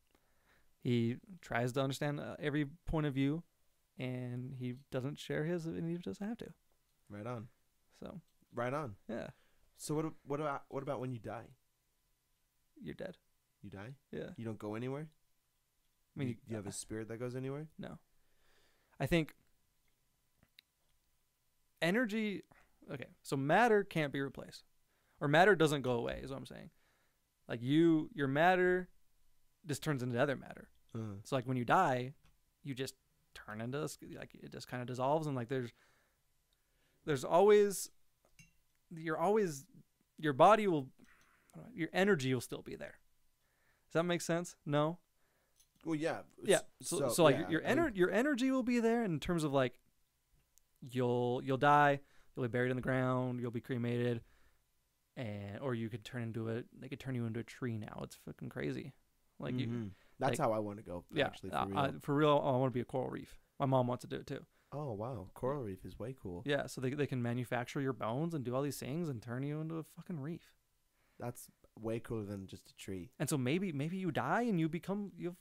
B: he tries to understand uh, every point of view and he doesn't share his and he doesn't have to.
A: Right on.
B: So,
A: Right on.
B: yeah,
A: So what? What about? What about when you die?
B: you're dead.
A: You die.
B: Yeah.
A: You don't go anywhere.
B: I mean,
A: you, you have a spirit that goes anywhere.
B: No. I think energy okay, so matter can't be replaced. Or matter doesn't go away, is what I'm saying. Like you your matter just turns into other matter.
A: Uh,
B: So like when you die, you just turn into this like it just kind of dissolves and like there's there's always you're always your body will your energy will still be there. Does that make sense? No.
A: well, yeah.
B: Yeah.
A: s-
B: So, so, like
A: yeah,
B: your
A: I mean,
B: ener- your energy will be there in terms of like you'll you'll die, you'll be buried in the ground, you'll be cremated, and or you could turn into a they could turn you into a tree now. It's fucking crazy. Like you,
A: mhm. That's
B: like-
A: how I want to go.
B: yeah,
A: Actually, for
B: uh,
A: real.
B: I, for real, I want to be a coral reef. My mom wants to do it too.
A: oh wow, coral reef is way cool.
B: Yeah, so they they can manufacture your bones and do all these things and turn you into a fucking reef.
A: That's way cooler than just a tree.
B: And so maybe maybe you die and you become you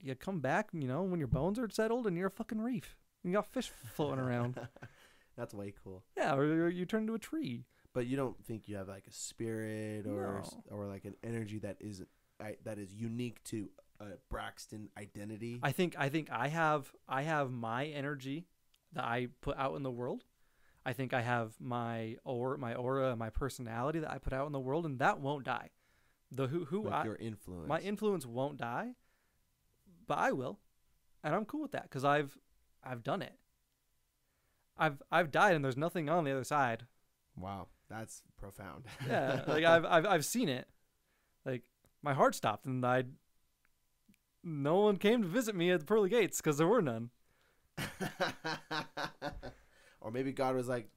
B: you come back, you know, when your bones are settled and you're a fucking reef. And you got fish floating around.
A: That's way cool.
B: Yeah, or, or you turn into a tree.
A: But you don't think you have like a spirit or
B: No.
A: or like an energy that is I, that is unique to a Braxton identity.
B: I think I think I have I have my energy that I put out in the world. I think I have my or my aura, my personality that I put out in the world, and that won't die. The who who
A: like
B: I,
A: your influence.
B: my influence won't die, but I will, and I'm cool with that because I've I've done it. I've I've died and there's nothing on the other side.
A: wow, that's profound.
B: Yeah, like I've I've I've seen it. Like my heart stopped and I. No one came to visit me at the pearly gates because there were none.
A: or maybe God was like,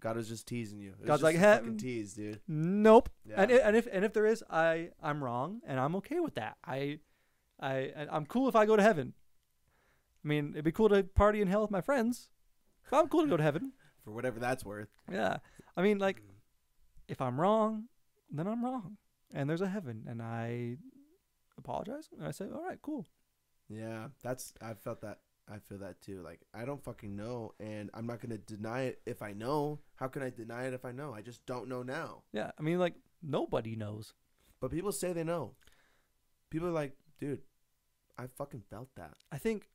A: God was just teasing you. It
B: God's like, "Hey,
A: fucking tease, dude.
B: Nope.
A: Yeah.
B: And and if and if there is, I I'm wrong, and I'm okay with that. I I I'm cool if I go to heaven. I mean, it'd be cool to party in hell with my friends. I'm cool to go to heaven.
A: For whatever that's worth.
B: Yeah. I mean, like, if I'm wrong, then I'm wrong, and there's a heaven, and I apologize, and I say, all right, cool.
A: Yeah, that's I felt that. I feel that too. Like I don't fucking know, and I'm not gonna deny it if I know. How can I deny it if I know? I just don't know now.
B: Yeah. I mean, like, nobody knows.
A: But people say they know. People are like, dude, I fucking felt that.
B: I think,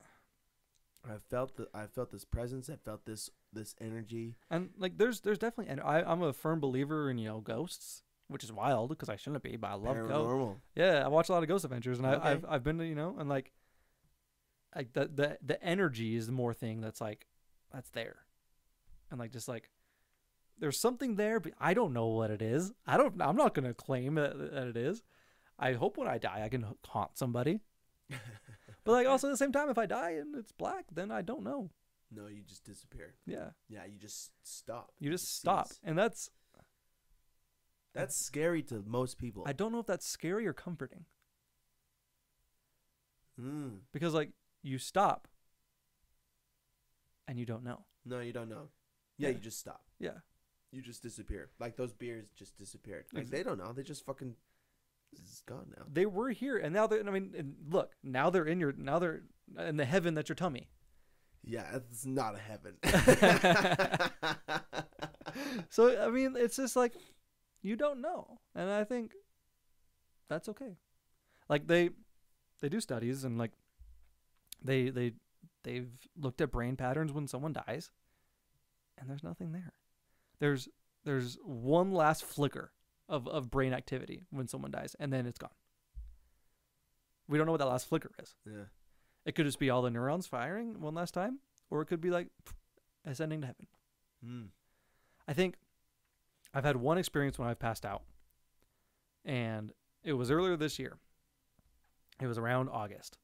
A: I felt the. I felt this presence. I felt this this energy.
B: and like, there's there's definitely, and I I'm a firm believer in you know ghosts, which is wild because I shouldn't be, but I love ghosts.
A: paranormal.
B: Yeah, I watch a lot of Ghost Adventures, and
A: Okay.
B: I, I've I've been to you know, and like, like the the the energy is the more thing that's like, that's there, and like just like, there's something there, but I don't know what it is. I don't. I'm not gonna claim that, that it is. I hope when I die, I can haunt somebody. But like also at the same time, if I die and it's black, then I don't know.
A: No, you just disappear.
B: Yeah,
A: Yeah, you just stop.
B: you just stop,
A: cease.
B: and that's
A: That's scary to most people.
B: I don't know if that's scary or comforting
A: Mm.
B: because like you stop, and you don't know.
A: No, you don't know. Yeah,
B: Yeah.
A: you just stop.
B: Yeah.
A: You just disappear. Like those beers just disappeared. Like they don't know. They just fucking it's gone now.
B: they were here and now they're i mean look now they're in your now they're in the heaven that's your tummy
A: Yeah, it's not a heaven.
B: so I mean, it's just like you don't know, and I think that's okay. Like they they do studies and like they they they've looked at brain patterns when someone dies, and there's nothing there. There's there's one last flicker of of brain activity when someone dies, and then it's gone. We don't know what that last flicker is.
A: yeah.
B: It could just be all the neurons firing one last time, or it could be like ascending to heaven.
A: Mm.
B: I think I've had one experience when I've passed out, and it was earlier this year. It was around August,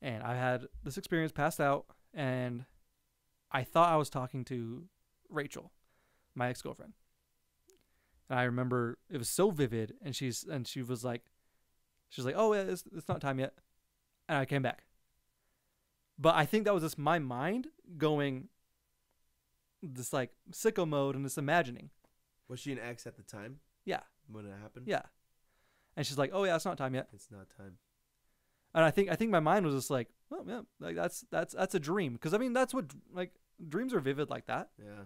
B: and I had this experience passed out, and I thought I was talking to Rachel, my ex girlfriend. And I remember it was so vivid, and she's and she was like, she's like, "Oh, it's it's not time yet," and I came back. But I think that was just my mind going this like sicko mode and this imagining.
A: Was she an ex at the time
B: Yeah,
A: when it happened?
B: yeah. And she's like, "Oh yeah, it's not time yet."
A: It's not time.
B: And I think I think my mind was just like, "Oh yeah, like that's that's that's a dream." Because I mean, that's what like dreams are vivid like that.
A: Yeah.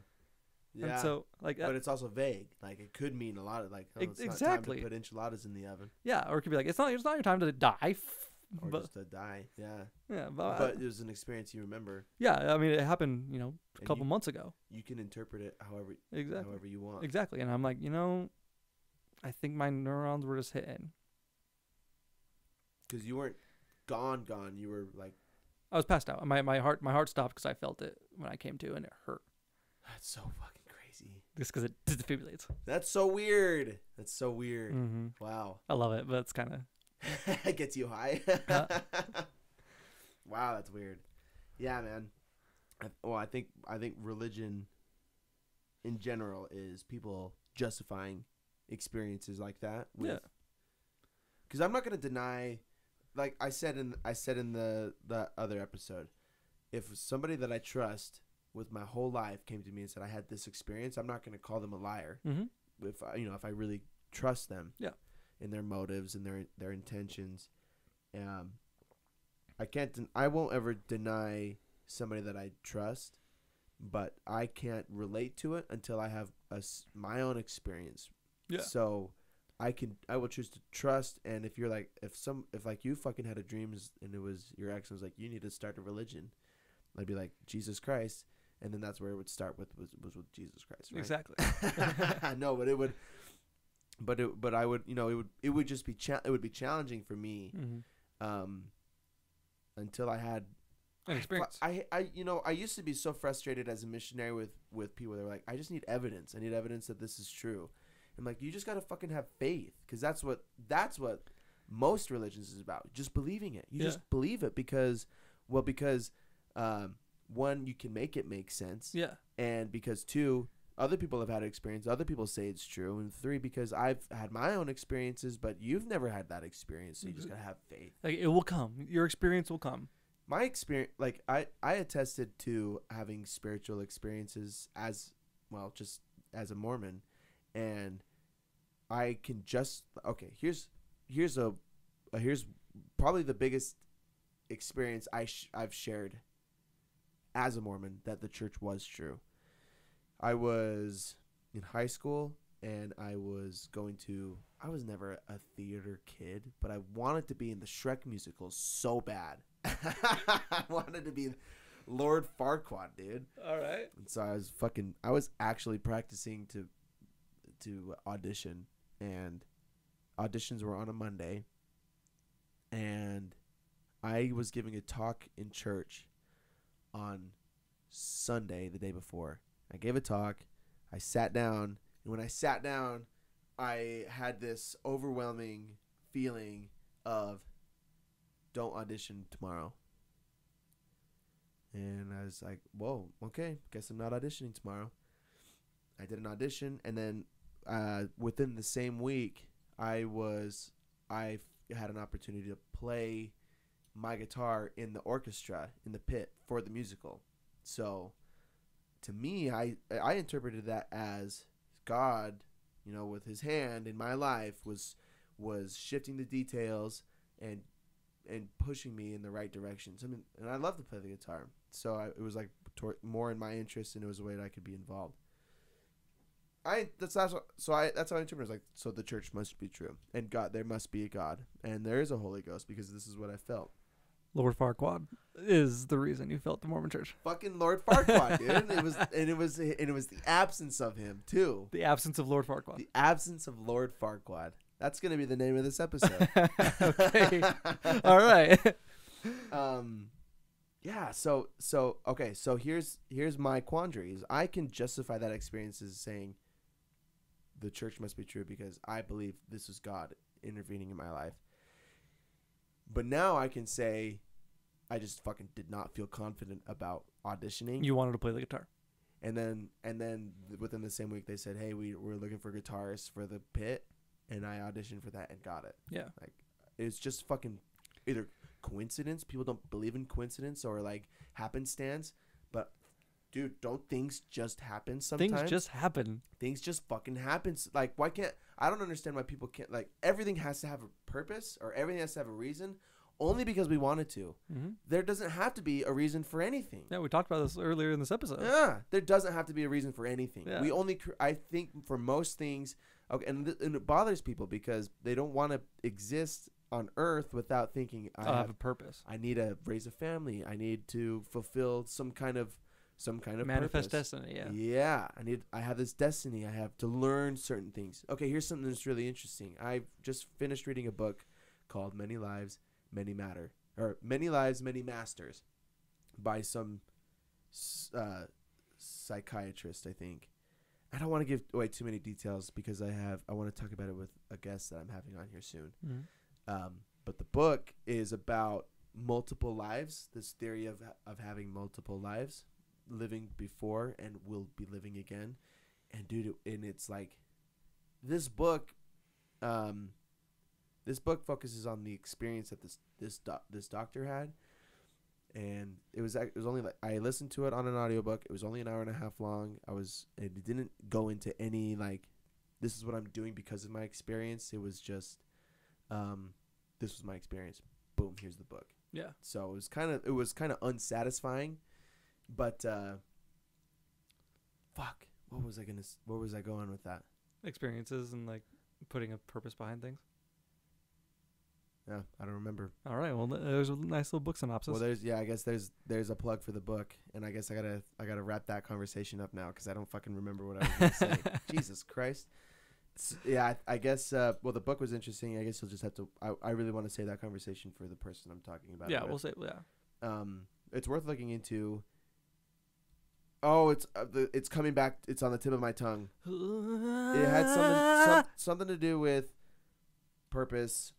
A: Yeah.
B: And so like
A: but it's also vague. Like it could mean a lot of like oh,
B: Ex-
A: it's not
B: exactly.
A: time to put enchiladas in the oven
B: yeah, or it could be like, "It's not it's not your time to die."
A: Or
B: But
A: just to die. Yeah.
B: yeah, but,
A: but it was an experience you remember.
B: yeah, I mean, it happened, you know, a couple
A: you-
B: months ago.
A: You can interpret it however
B: Exactly.
A: however you want.
B: Exactly. And I'm like, you know, I think my neurons were just hitting.
A: Because you weren't gone, gone. You were like,
B: I was passed out. My my heart my heart stopped because I felt it when I came to, and it hurt.
A: that's so fucking crazy.
B: Just because it defibrillates.
A: That's so weird. That's so weird.
B: Mm-hmm.
A: Wow.
B: I love it, but it's kind of
A: it gets you high.
B: Yeah.
A: wow, that's weird. Yeah, man. I, well, I think I think religion, in general, is people justifying experiences like that. With,
B: Yeah.
A: Because I'm not gonna deny, like I said in I said in the the other episode, if somebody that I trust with my whole life came to me and said I had this experience, I'm not gonna call them a liar
B: mm-hmm.
A: if I, you know if I really trust them,
B: Yeah.
A: In their motives and their their intentions, um, I can't den- I won't ever deny somebody that I trust, but I can't relate to it until I have a s my own experience.
B: Yeah.
A: So I can I will choose to trust, and if you're like if some if like you fucking had a dreams and it was your ex was like you need to start a religion, I'd be like Jesus Christ. And then that's where it would start with was, was with Jesus Christ, right?
B: Exactly.
A: no, but it would, but it, but I would, you know, it would, it would just be, cha- it would be challenging for me,
B: mm-hmm.
A: um, until I had
B: An experience.
A: I, I, you know, I used to be so frustrated as a missionary with with people. They're like, I just need evidence. I need evidence that this is true. I'm like, you just gotta fucking have faith, because that's what that's what most religions is about. Just believing it. You
B: Yeah.
A: just believe it because, well, because, um, one, you can make it make sense
B: yeah.
A: and because two other people have had experience other people say it's true and three because i've had my own experiences but you've never had that experience so you just
B: Mhm.
A: gotta have faith
B: Like it will come. Your experience will come.
A: my experience like i i attested to having spiritual experiences as well just as a mormon and i can just okay here's here's a, a here's probably the biggest experience i sh- i've shared as a mormon that the church was true i was in high school and i was going to i was never a theater kid but i wanted to be in the shrek musical so bad i wanted to be lord farquaad dude
B: All right.
A: and so I was fucking I was actually practicing to to audition and auditions were on a Monday and I was giving a talk in church on Sunday the day before. I gave a talk, I sat down, and when I sat down, I had this overwhelming feeling of don't audition tomorrow. And I was like, whoa, okay, guess I'm not auditioning tomorrow. I did an audition, and then uh, within the same week, I was, I had an opportunity to play my guitar in the orchestra in the pit for the musical. So, to me, I I interpreted that as God, you know, with His hand in my life was was shifting the details and and pushing me in the right direction. So, I mean, and I love to play the guitar. so I, it was like tor- more in my interest, and it was a way that I could be involved. I that's that's so I that's how I interpret it. Like so, the church must be true, and God there must be a God, and there is a Holy Ghost because this is what I felt.
B: Lord Farquaad is the reason you felt the Mormon Church.
A: Fucking Lord Farquaad, dude. And it was and it was and it was the absence of him too.
B: The absence of Lord Farquaad.
A: The absence of Lord Farquaad. That's gonna be the name of this episode.
B: okay. All right.
A: um yeah so so okay so here's here's my quandary is i can justify that experience as saying the church must be true because i believe this was god intervening in my life but now i can say i just fucking did not feel confident about auditioning
B: You wanted to play the guitar.
A: and then and then within the same week they said hey we, we're looking for guitarists for the pit and i auditioned for that and got it
B: Yeah.
A: Like it's just fucking either coincidence. People don't believe in coincidence or like happenstance. Dude, don't things just happen sometimes?
B: Things just happen.
A: things just fucking happen. S- Like why can't I don't understand why people can't like everything has to have a purpose or everything has to have a reason only because we wanted to.
B: hmm
A: There doesn't have to be a reason for anything.
B: Yeah, we talked about this earlier in this episode.
A: Yeah, there doesn't have to be a reason for anything.
B: Yeah.
A: We only, cr- I think, for most things, okay, and, th- and it bothers people because they don't want to exist on Earth without thinking I
B: I have
A: have,
B: a purpose.
A: I need to raise a family. I need to fulfill some kind of, some kind of
B: Manifest
A: purpose.
B: destiny. Yeah.
A: Yeah, I need. I have this destiny. I have to learn certain things. Okay, here's something that's really interesting. I just finished reading a book called "Many Lives, Many Matter," or "Many Lives, Many Masters," by some uh, psychiatrist, I think. I don't want to give away too many details because I have. I want to talk about it with a guest that I'm having on here soon.
B: Mhm.
A: Um, but the book is about multiple lives. This theory of of having multiple lives, living before and will be living again. And dude, and it's like this book. Um, this book focuses on the experience that this this doc, this doctor had, and it was it was only like I listened to it on an audiobook. It was only an hour and a half long. I was it didn't go into any like this is what I'm doing because of my experience. It was just um, this was my experience. Boom, here's the book.
B: Yeah.
A: So it was kind of it was kind of unsatisfying, but uh, fuck, what was I gonna? s- Where was I going with that?
B: Experiences and like putting a purpose behind things.
A: Yeah, I don't remember.
B: All right. Well, th- there's a nice little book synopsis.
A: Well, there's yeah, I guess there's there's a plug for the book, and I guess I gotta I gotta wrap that conversation up now because I don't fucking remember what I was gonna say. Jesus Christ. S- Yeah, I, I guess. Uh, well, the book was interesting. I guess you'll just have to. I, I really want to say that conversation for the person I'm talking about.
B: yeah,
A: with.
B: we'll say yeah.
A: um, it's worth looking into. Oh, it's uh, the, it's coming back. It's on the tip of my tongue. It had something some, something to do with purpose.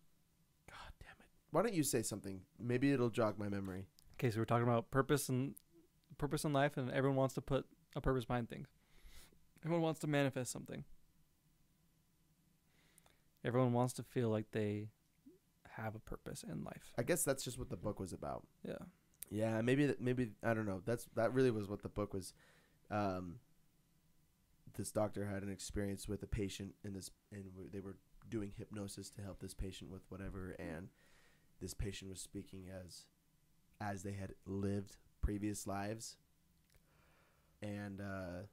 A: God damn it! Why don't you say something? Maybe it'll jog my memory.
B: Okay, so we're talking about purpose and purpose in life, and everyone wants to put a purpose behind things. Everyone wants to manifest something. Everyone wants to feel like they have a purpose in life.
A: I guess that's just what the book was about.
B: Yeah.
A: Yeah, maybe. Maybe I don't know. That's that really was what the book was. Um, this doctor had an experience with a patient, and this and they were doing hypnosis to help this patient with whatever, and this patient was speaking as as they had lived previous lives, and uh,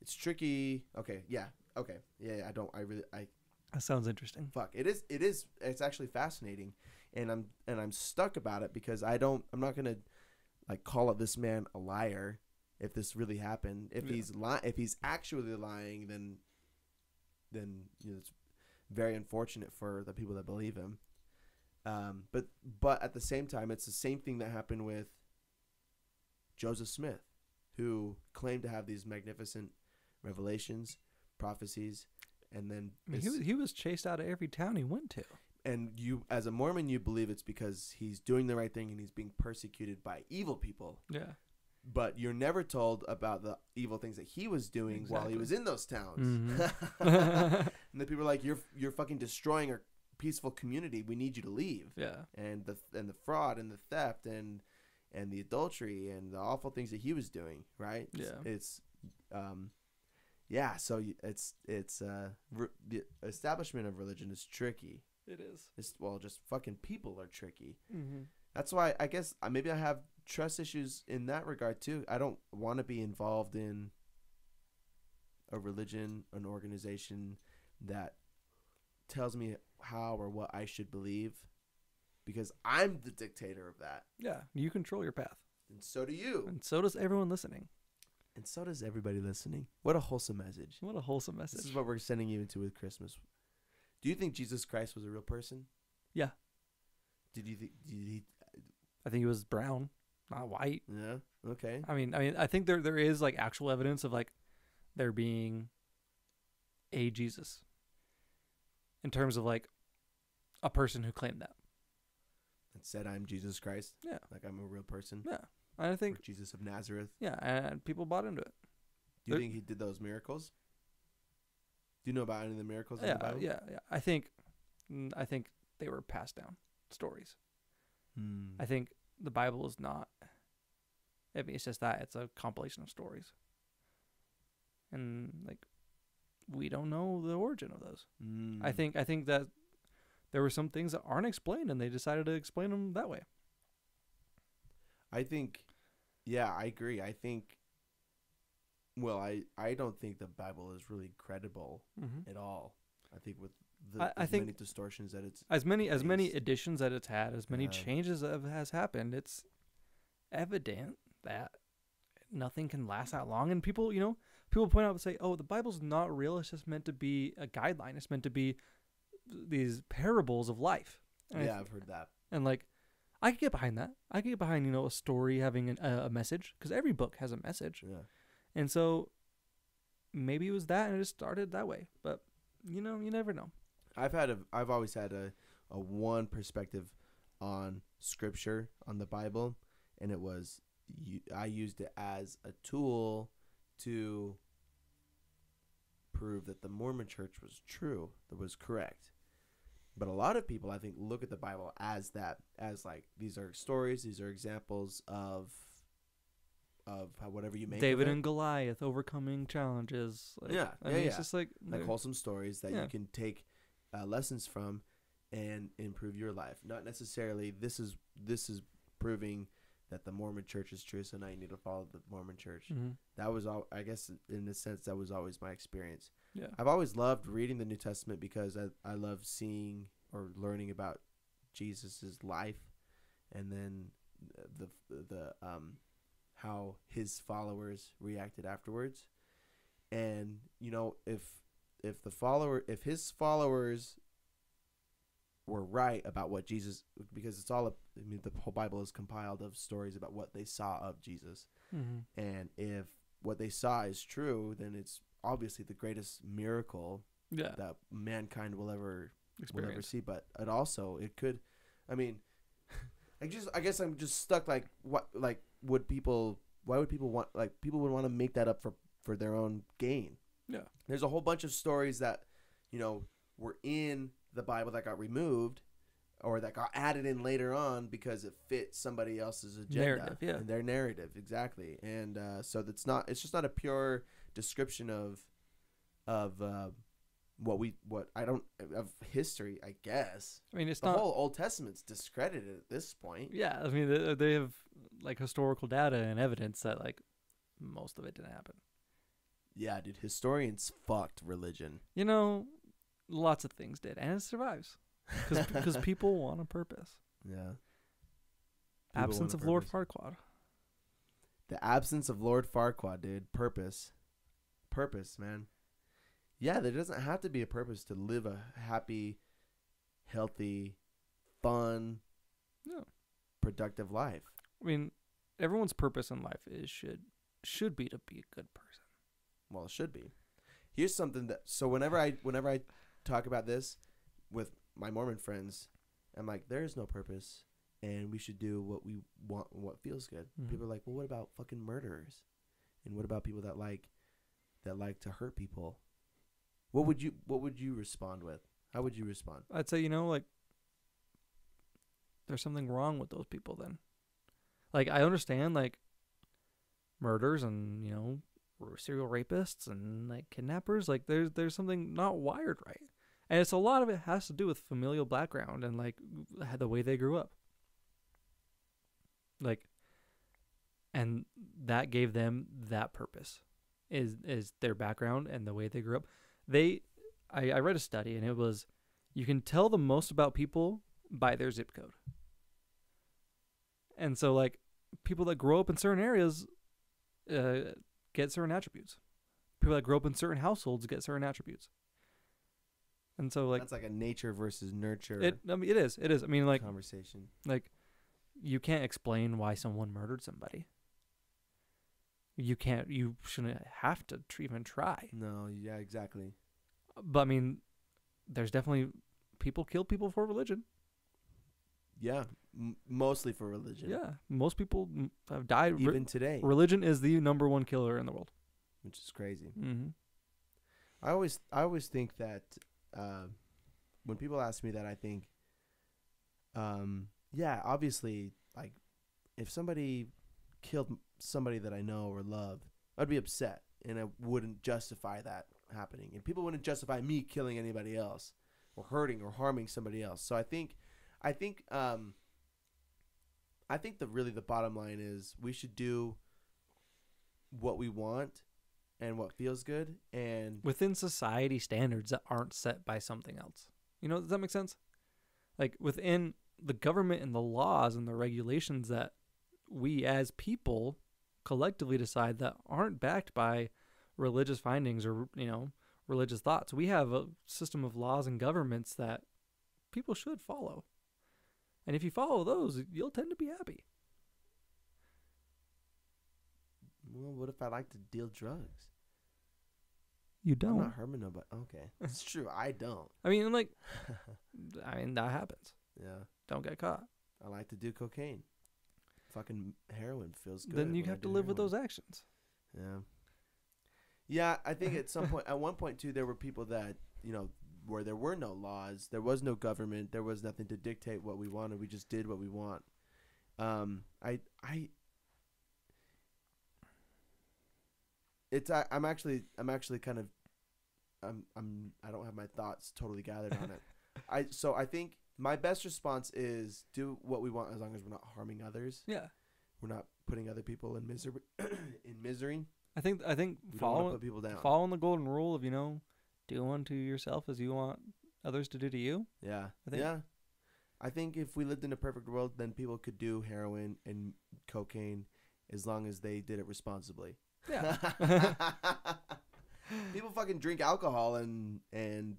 A: it's tricky. Okay, yeah, okay, yeah. I don't. I really. I
B: That sounds interesting.
A: fuck it is it is it's actually fascinating and i'm and i'm stuck about it because i don't i'm not gonna like call it this man a liar if this really happened if
B: Yeah.
A: he's li- if he's actually lying then then you know, it's very unfortunate for the people that believe him um but but at the same time it's the same thing that happened with joseph smith who claimed to have these magnificent revelations prophecies and then
B: I mean, he was, he was chased out of every town he went to.
A: and you as a mormon you believe it's because he's doing the right thing and he's being persecuted by evil people
B: Yeah.
A: but you're never told about the evil things that he was doing while he was in those towns
B: Mhm.
A: and the people are like you're you're fucking destroying our peaceful community we need you to leave
B: yeah.
A: and the and the fraud and the theft and and the adultery and the awful things that he was doing right It's-
B: Yeah.
A: it's um yeah so it's it's uh re- the establishment of religion is tricky
B: It is.
A: it's well just fucking people are tricky
B: Mm-hmm.
A: That's why I guess maybe I have trust issues in that regard too. I don't want to be involved in a religion, an organization that tells me how or what I should believe because I'm the dictator of that.
B: Yeah, you control your path,
A: And so do you.
B: and so does everyone listening.
A: And so does everybody listening. What a wholesome message.
B: What a wholesome message.
A: This is what we're sending you into with Christmas. Do you think Jesus Christ was a real person?
B: Yeah.
A: Did you think did he
B: I think he was brown, not white.
A: Yeah. Okay.
B: I mean, I mean, I think there there is like actual evidence of like there being a Jesus in terms of like a person who claimed that.
A: And said I'm Jesus Christ.
B: Yeah.
A: Like I'm a real person.
B: Yeah, I think
A: Jesus of Nazareth.
B: yeah, and people bought into it.
A: Do you think he did those miracles? Do you know about any of the miracles in
B: Yeah,
A: the Bible?
B: yeah, yeah. I think, I think they were passed down stories.
A: Hmm.
B: I think the Bible is not. I mean, it's just that it's a compilation of stories, and like, we don't know the origin of those.
A: Hmm.
B: I think I think that there were some things that aren't explained, and they decided to explain them that way.
A: I think, yeah, I agree. I think, well, I, I don't think the Bible is really credible
B: Mm-hmm.
A: at all. I think with the
B: I- I think-
A: many distortions that it's
B: As many as many additions that it's had, as many
A: Yeah.
B: changes that has happened, it's evident that nothing can last that long. And people, you know, people point out and say, "Oh, the Bible's not real. It's just meant to be a guideline. It's meant to be these parables of life." And
A: yeah,
B: th-
A: I've heard that.
B: and like, I could get behind that. I could get behind you know a story having an, a, a message because every book has a message.
A: Yeah,
B: And so maybe it was that and it just started that way. But you know, you never know.
A: I've had a I've always had a a one perspective on Scripture on the Bible, and it was you, I used it as a tool to prove that the Mormon Church was true, that was correct. But a lot of people, I think, look at the Bible as that, as like these are stories, these are examples of of how whatever you make.
B: David and Goliath overcoming challenges. Like,
A: Yeah,
B: I
A: yeah,
B: mean, it's
A: yeah.
B: just like,
A: like wholesome stories that
B: Yeah.
A: you can take uh, lessons from and improve your life. Not necessarily this is this is proving that the Mormon Church is true, so now you need to follow the Mormon Church.
B: Mhm.
A: That was all. I guess in a sense that was always my experience.
B: yeah,
A: I've always loved reading the New Testament because I I love seeing or learning about Jesus's life, and then the the um how his followers reacted afterwards, and you know if if the follower if his followers were right about what Jesus because it's all a, I mean the whole Bible is compiled of stories about what they saw of Jesus
B: hmm
A: and if what they saw is true then it's obviously the greatest miracle
B: yeah,
A: that mankind will ever will ever see. But it also it could, I mean, I just I guess I'm just stuck. Like what like would people? Why would people want like people would want to make that up for for their own gain?
B: Yeah.
A: There's a whole bunch of stories that you know were in the Bible that got removed. Or that got added in later on because it fit somebody else's agenda,
B: Narrative, yeah.
A: and their narrative exactly, and uh, so that's not. It's just not a pure description of, of uh, what we what I don't of history, I guess.
B: I mean, it's
A: The
B: not.
A: whole Old Testament's discredited at this point.
B: yeah, I mean, they, they have like historical data and evidence that like most of it didn't happen.
A: Yeah, dude, historians fucked religion.
B: You know, lots of things did, and it survives because people want a purpose.
A: yeah. People
B: Absence of Lord
A: purpose.
B: Farquaad.
A: The absence of Lord Farquaad, dude. Purpose. Purpose, man. Yeah, there doesn't have to be a purpose to live a happy, healthy, fun,
B: No.
A: productive life.
B: I mean, everyone's purpose in life is should should be to be a good person.
A: Well, it should be. Here's something that so whenever I whenever I talk about this with my Mormon friends, I'm like, there is no purpose, and we should do what we want, and what feels good.
B: Mhm.
A: People are like, well, what about fucking murderers, and what about people that like that like to hurt people? What would you What would you respond with? How would you respond?
B: I'd say you know like there's something wrong with those people then. Like I understand like murders and you know serial rapists and like kidnappers like there's there's something not wired right. And it's a lot of it has to do with familial background and like the way they grew up. like and that gave them that purpose is is their background and the way they grew up. They I, I read a study and it was you can tell the most about people by their zip code. And so like people that grow up in certain areas uh, get certain attributes. People that grow up in certain households get certain attributes and so like
A: That's like a nature versus nurture
B: it i mean it is it is i mean like
A: conversation.
B: like you can't explain why someone murdered somebody you can't you shouldn't have to even try
A: No, yeah, exactly.
B: but i mean there's definitely people kill people for religion
A: Yeah, m- mostly for religion.
B: yeah most people have died Re-
A: even today,
B: religion is the number one killer in the world
A: which is crazy.
B: mm-hmm.
A: I always, I always think that uh, when people ask me that, I think, um, yeah, obviously, like if somebody killed somebody that I know or love, I'd be upset, and I wouldn't justify that happening, and people wouldn't justify me killing anybody else, or hurting or harming somebody else. So I think, I think, um, I think the really the bottom line is we should do what we want and what feels good and
B: within society standards that aren't set by something else. You know does that make sense? Like within the government and the laws and the regulations that we as people collectively decide that aren't backed by religious findings or you know religious thoughts we have a system of laws and governments that people should follow. And if you follow those you'll tend to be happy
A: Well, what if I like to deal drugs?
B: you don't.
A: I'm not harming nobody. Okay, it's true. I don't.
B: i mean like i mean that happens
A: yeah,
B: don't get caught
A: I like to do cocaine. Fucking heroin feels good.
B: then you have to live with those actions
A: Yeah. Yeah, I think at some point, at one point too, there were people that you know where there were no laws, there was no government, there was nothing to dictate what we wanted. We just did what we want. Um, I, I, it's I, I'm actually I'm actually kind of, I'm I'm I don't have my thoughts totally gathered on it. I so I think my best response is do what we want as long as we're not harming others.
B: yeah
A: We're not putting other people in misery. in misery.
B: I think I think
A: We don't want to
B: following
A: put people down.
B: following the golden rule of you know do unto yourself as you want others to do to you.
A: Yeah.
B: I think-
A: yeah. I think if we lived in a perfect world, then people could do heroin and cocaine as long as they did it responsibly.
B: Yeah.
A: people fucking drink alcohol and and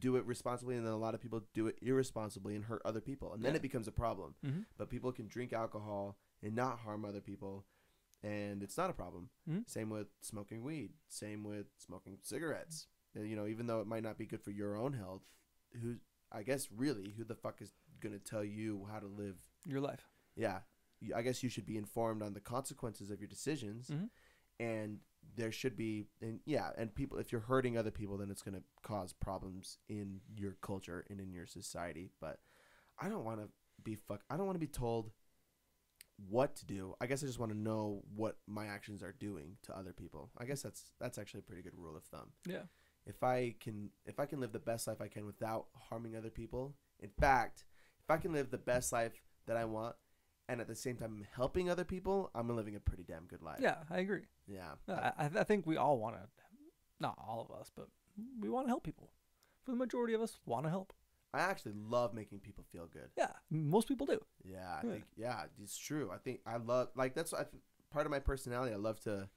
A: do it responsibly, and then a lot of people do it irresponsibly and hurt other people, and then
B: Yeah.
A: it becomes a problem.
B: mm-hmm.
A: But people can drink alcohol and not harm other people, and it's not a problem.
B: Mhm.
A: Same with smoking weed. Same with smoking cigarettes. You know, even though it might not be good for your own health, who I guess really who the fuck is gonna tell you how to live?
B: Your life.
A: Yeah, I guess you should be informed on the consequences of your decisions,
B: Mm-hmm.
A: And there should be and yeah, and people if you're hurting other people, then it's gonna cause problems in your culture and in your society. But I don't want to be fuck. I don't want to be told what to do. I guess I just want to know what my actions are doing to other people. I guess that's that's actually a pretty good rule of thumb.
B: Yeah.
A: If I can if I can live the best life I can without harming other people. In fact, if I can live the best life that I want and at the same time helping other people, I'm living a pretty damn good life.
B: Yeah, I agree.
A: Yeah.
B: I, I think we all want to, not all of us, but we want to help people. For the majority of us, want to help.
A: I actually love making people feel good.
B: Yeah, most people do.
A: Yeah, I
B: Yeah.
A: think yeah, it's true. I think I love like that's I part of my personality. I love to.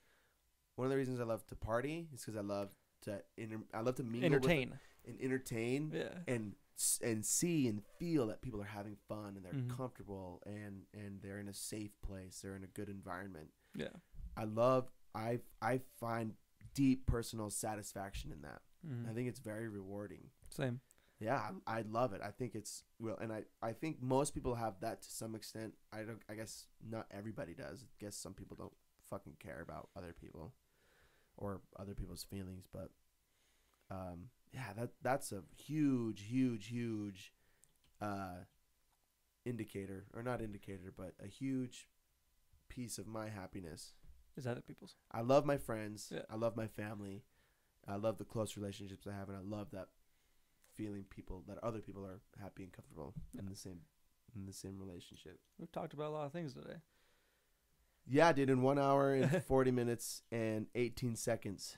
A: One of the reasons I love to party is because I love to inter- I love to mingle with-
B: Entertain.
A: and entertain
B: Yeah.
A: and and see and feel that people are having fun and they're
B: Mhm.
A: comfortable and and they're in a safe place. They're in a good environment.
B: Yeah.
A: I love. I I find deep personal satisfaction in that.
B: Mhm.
A: I think it's very rewarding.
B: Same.
A: Yeah, I I love it. I think it's well, and I I think most people have that to some extent. I don't. I guess not everybody does. I guess some people don't fucking care about other people, or other people's feelings. But, um, yeah, that that's a huge, huge, huge, uh, indicator or not indicator, but a huge piece of my happiness.
B: Is that the people's?
A: I love my friends.
B: Yeah.
A: I love my family. I love the close relationships I have, and I love that feeling people that other people are happy and comfortable in the same in the same relationship.
B: We've talked about a lot of things today.
A: Yeah, dude, in one hour and 40 minutes and 18 seconds.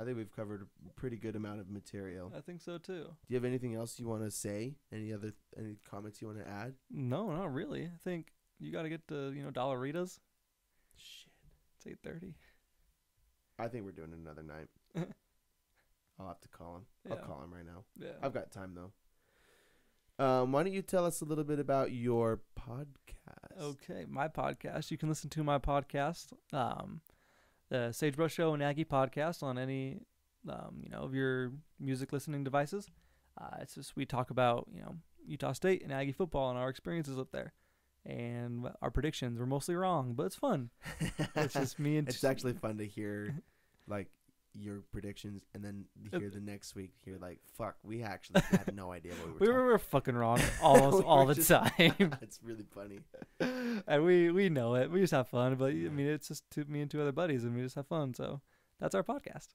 A: I think we've covered a pretty good amount of material.
B: I think so too.
A: Do you have anything else you want to say? Any other any comments you want to add?
B: No, not really. I think you got to get to you know Dollaritas.
A: Shit.
B: It's eight thirty.
A: I think we're doing another night. I'll have to call him. I'll call him right now.
B: Yeah.
A: I've got time though. Um, why don't you tell us a little bit about your podcast?
B: Okay, my podcast. You can listen to my podcast, um, the Sagebrush Show and Aggie podcast on any, um, you know, of your music listening devices. Uh, it's just we talk about you know Utah State and Aggie football and our experiences up there, and our predictions were mostly wrong, but it's fun. It's just me and
A: it's actually fun to hear, like your predictions, and then
B: Uh,
A: hear the next week. Hear like, fuck, we actually had no idea what we were.
B: we
A: talking
B: were, fucking wrong almost
A: We
B: all the
A: just-
B: time.
A: it's really funny.
B: and we we know it. We just have fun. But I mean, it's just two, me and two other buddies, and we just have fun. So that's our podcast,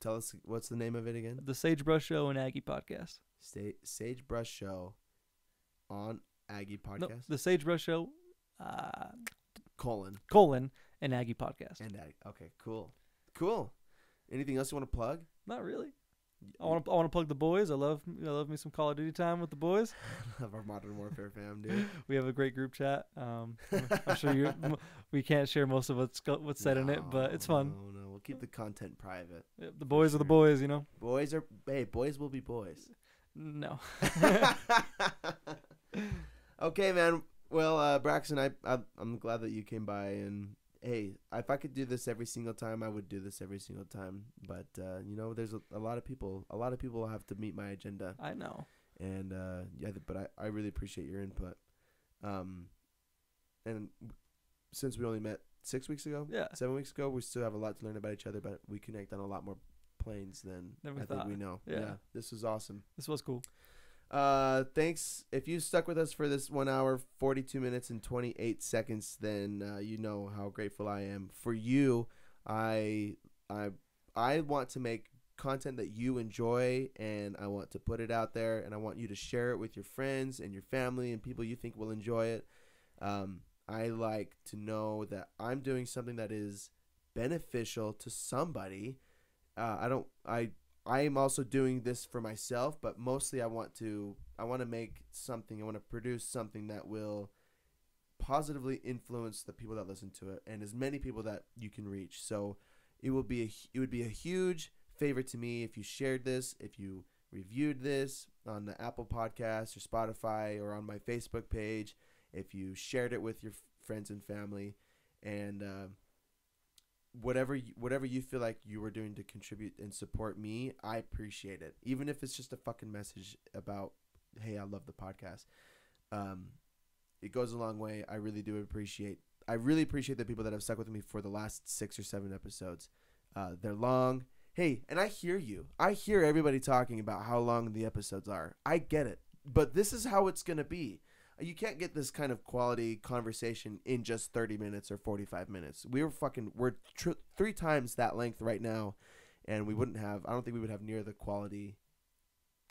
A: Tell us what's the name of it again?
B: the Sagebrush Show and Aggie podcast.
A: Sta Sagebrush Show on Aggie Podcast.
B: No, the Sagebrush Show, uh,
A: colon
B: colon, and Aggie podcast.
A: and Aggie. Okay, cool, cool. Anything else you want to plug?
B: Not really. I want to I want to plug the boys. I love I love me some Call of Duty time with the boys.
A: Love our Modern Warfare fam, dude.
B: We have a great group chat. Um, I'm sure you we can't share most of what's what's said in it, but it's fun.
A: No, no, we'll keep the content private.
B: Yep, The boys are the boys, you know.
A: Boys are hey, boys will be boys.
B: No.
A: okay, man. Well, uh, Braxton, I, I I'm glad that you came by, and hey, if I could do this every single time, I would do this every single time. But uh, you know, there's a, a lot of people. A lot of people have to meet my agenda,
B: I know.
A: and uh, yeah, but I, I really appreciate your input. Um, and since we only met six weeks ago,
B: Yeah.
A: seven weeks ago, we still have a lot to learn about each other. But we connect on a lot more planes than
B: we
A: I think we
B: thought.
A: know.
B: Yeah.
A: this was awesome.
B: This was cool.
A: Uh, thanks. If you stuck with us for this one hour, 42 minutes, and 28 seconds, then uh, you know how grateful I am. For you, I, I, I want to make content that you enjoy, and I want to put it out there, and I want you to share it with your friends and your family and people you think will enjoy it. Um, I like to know that I'm doing something that is beneficial to somebody. Uh, I don't. I I am also doing this for myself, but mostly I want to I want to make something, I want to produce something that will positively influence the people that listen to it and as many people that you can reach. So it will be a, it would be a huge favor to me if you shared this, if you reviewed this on the Apple Podcast or Spotify or on my Facebook page, if you shared it with your friends and family and uh, whatever you, whatever you feel like you were doing to contribute and support me, I appreciate it. Even if it's just a fucking message about, hey, I love the podcast. Um, it goes a long way. I really do appreciate. I really appreciate the people that have stuck with me for the last six or seven episodes. Uh, they're long. Hey, and I hear you. I hear everybody talking about how long the episodes are. I get it, but this is how it's gonna be. You can't get this kind of quality conversation in just 30 minutes or 45 minutes. We were fucking we're tr- three times that length right now and we wouldn't have I don't think we would have near the quality.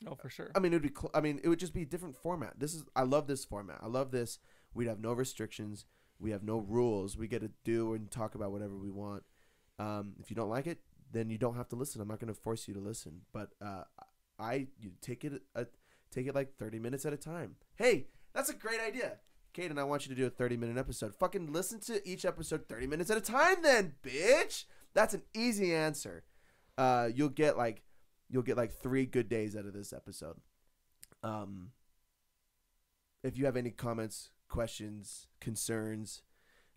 B: Oh, for sure.
A: I mean, it would be cl- I mean, it would just be a different format. This is I love this format. I love this. We'd have no restrictions. We have no rules. We get to do and talk about whatever we want. Um, if you don't like it, then you don't have to listen. I'm not going to force you to listen. But uh, I you take it uh, take it like 30 minutes at a time. Hey, that's a great idea. Kaiden, I want you to do a 30 minute episode. Fucking listen to each episode 30 minutes at a time then, bitch. That's an easy answer. Uh, you'll get like you'll get like 3 good days out of this episode. Um if you have any comments, questions, concerns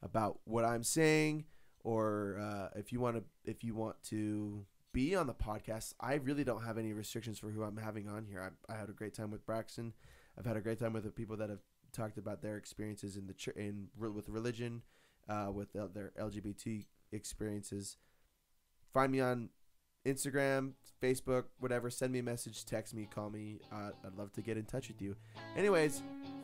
A: about what I'm saying or uh, if you want to if you want to be on the podcast, I really don't have any restrictions for who I'm having on here. I, I had a great time with Braxton. I've had a great time with the people that have talked about their experiences in the ch- in with religion, uh, with the, their LGBT experiences. Find me on Instagram, Facebook, whatever. Send me a message, text me, call me. Uh, I'd love to get in touch with you. Anyways,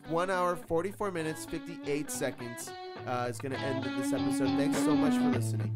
A: one hour, 44 minutes, 58 seconds uh, is going to end this episode. Thanks so much for listening.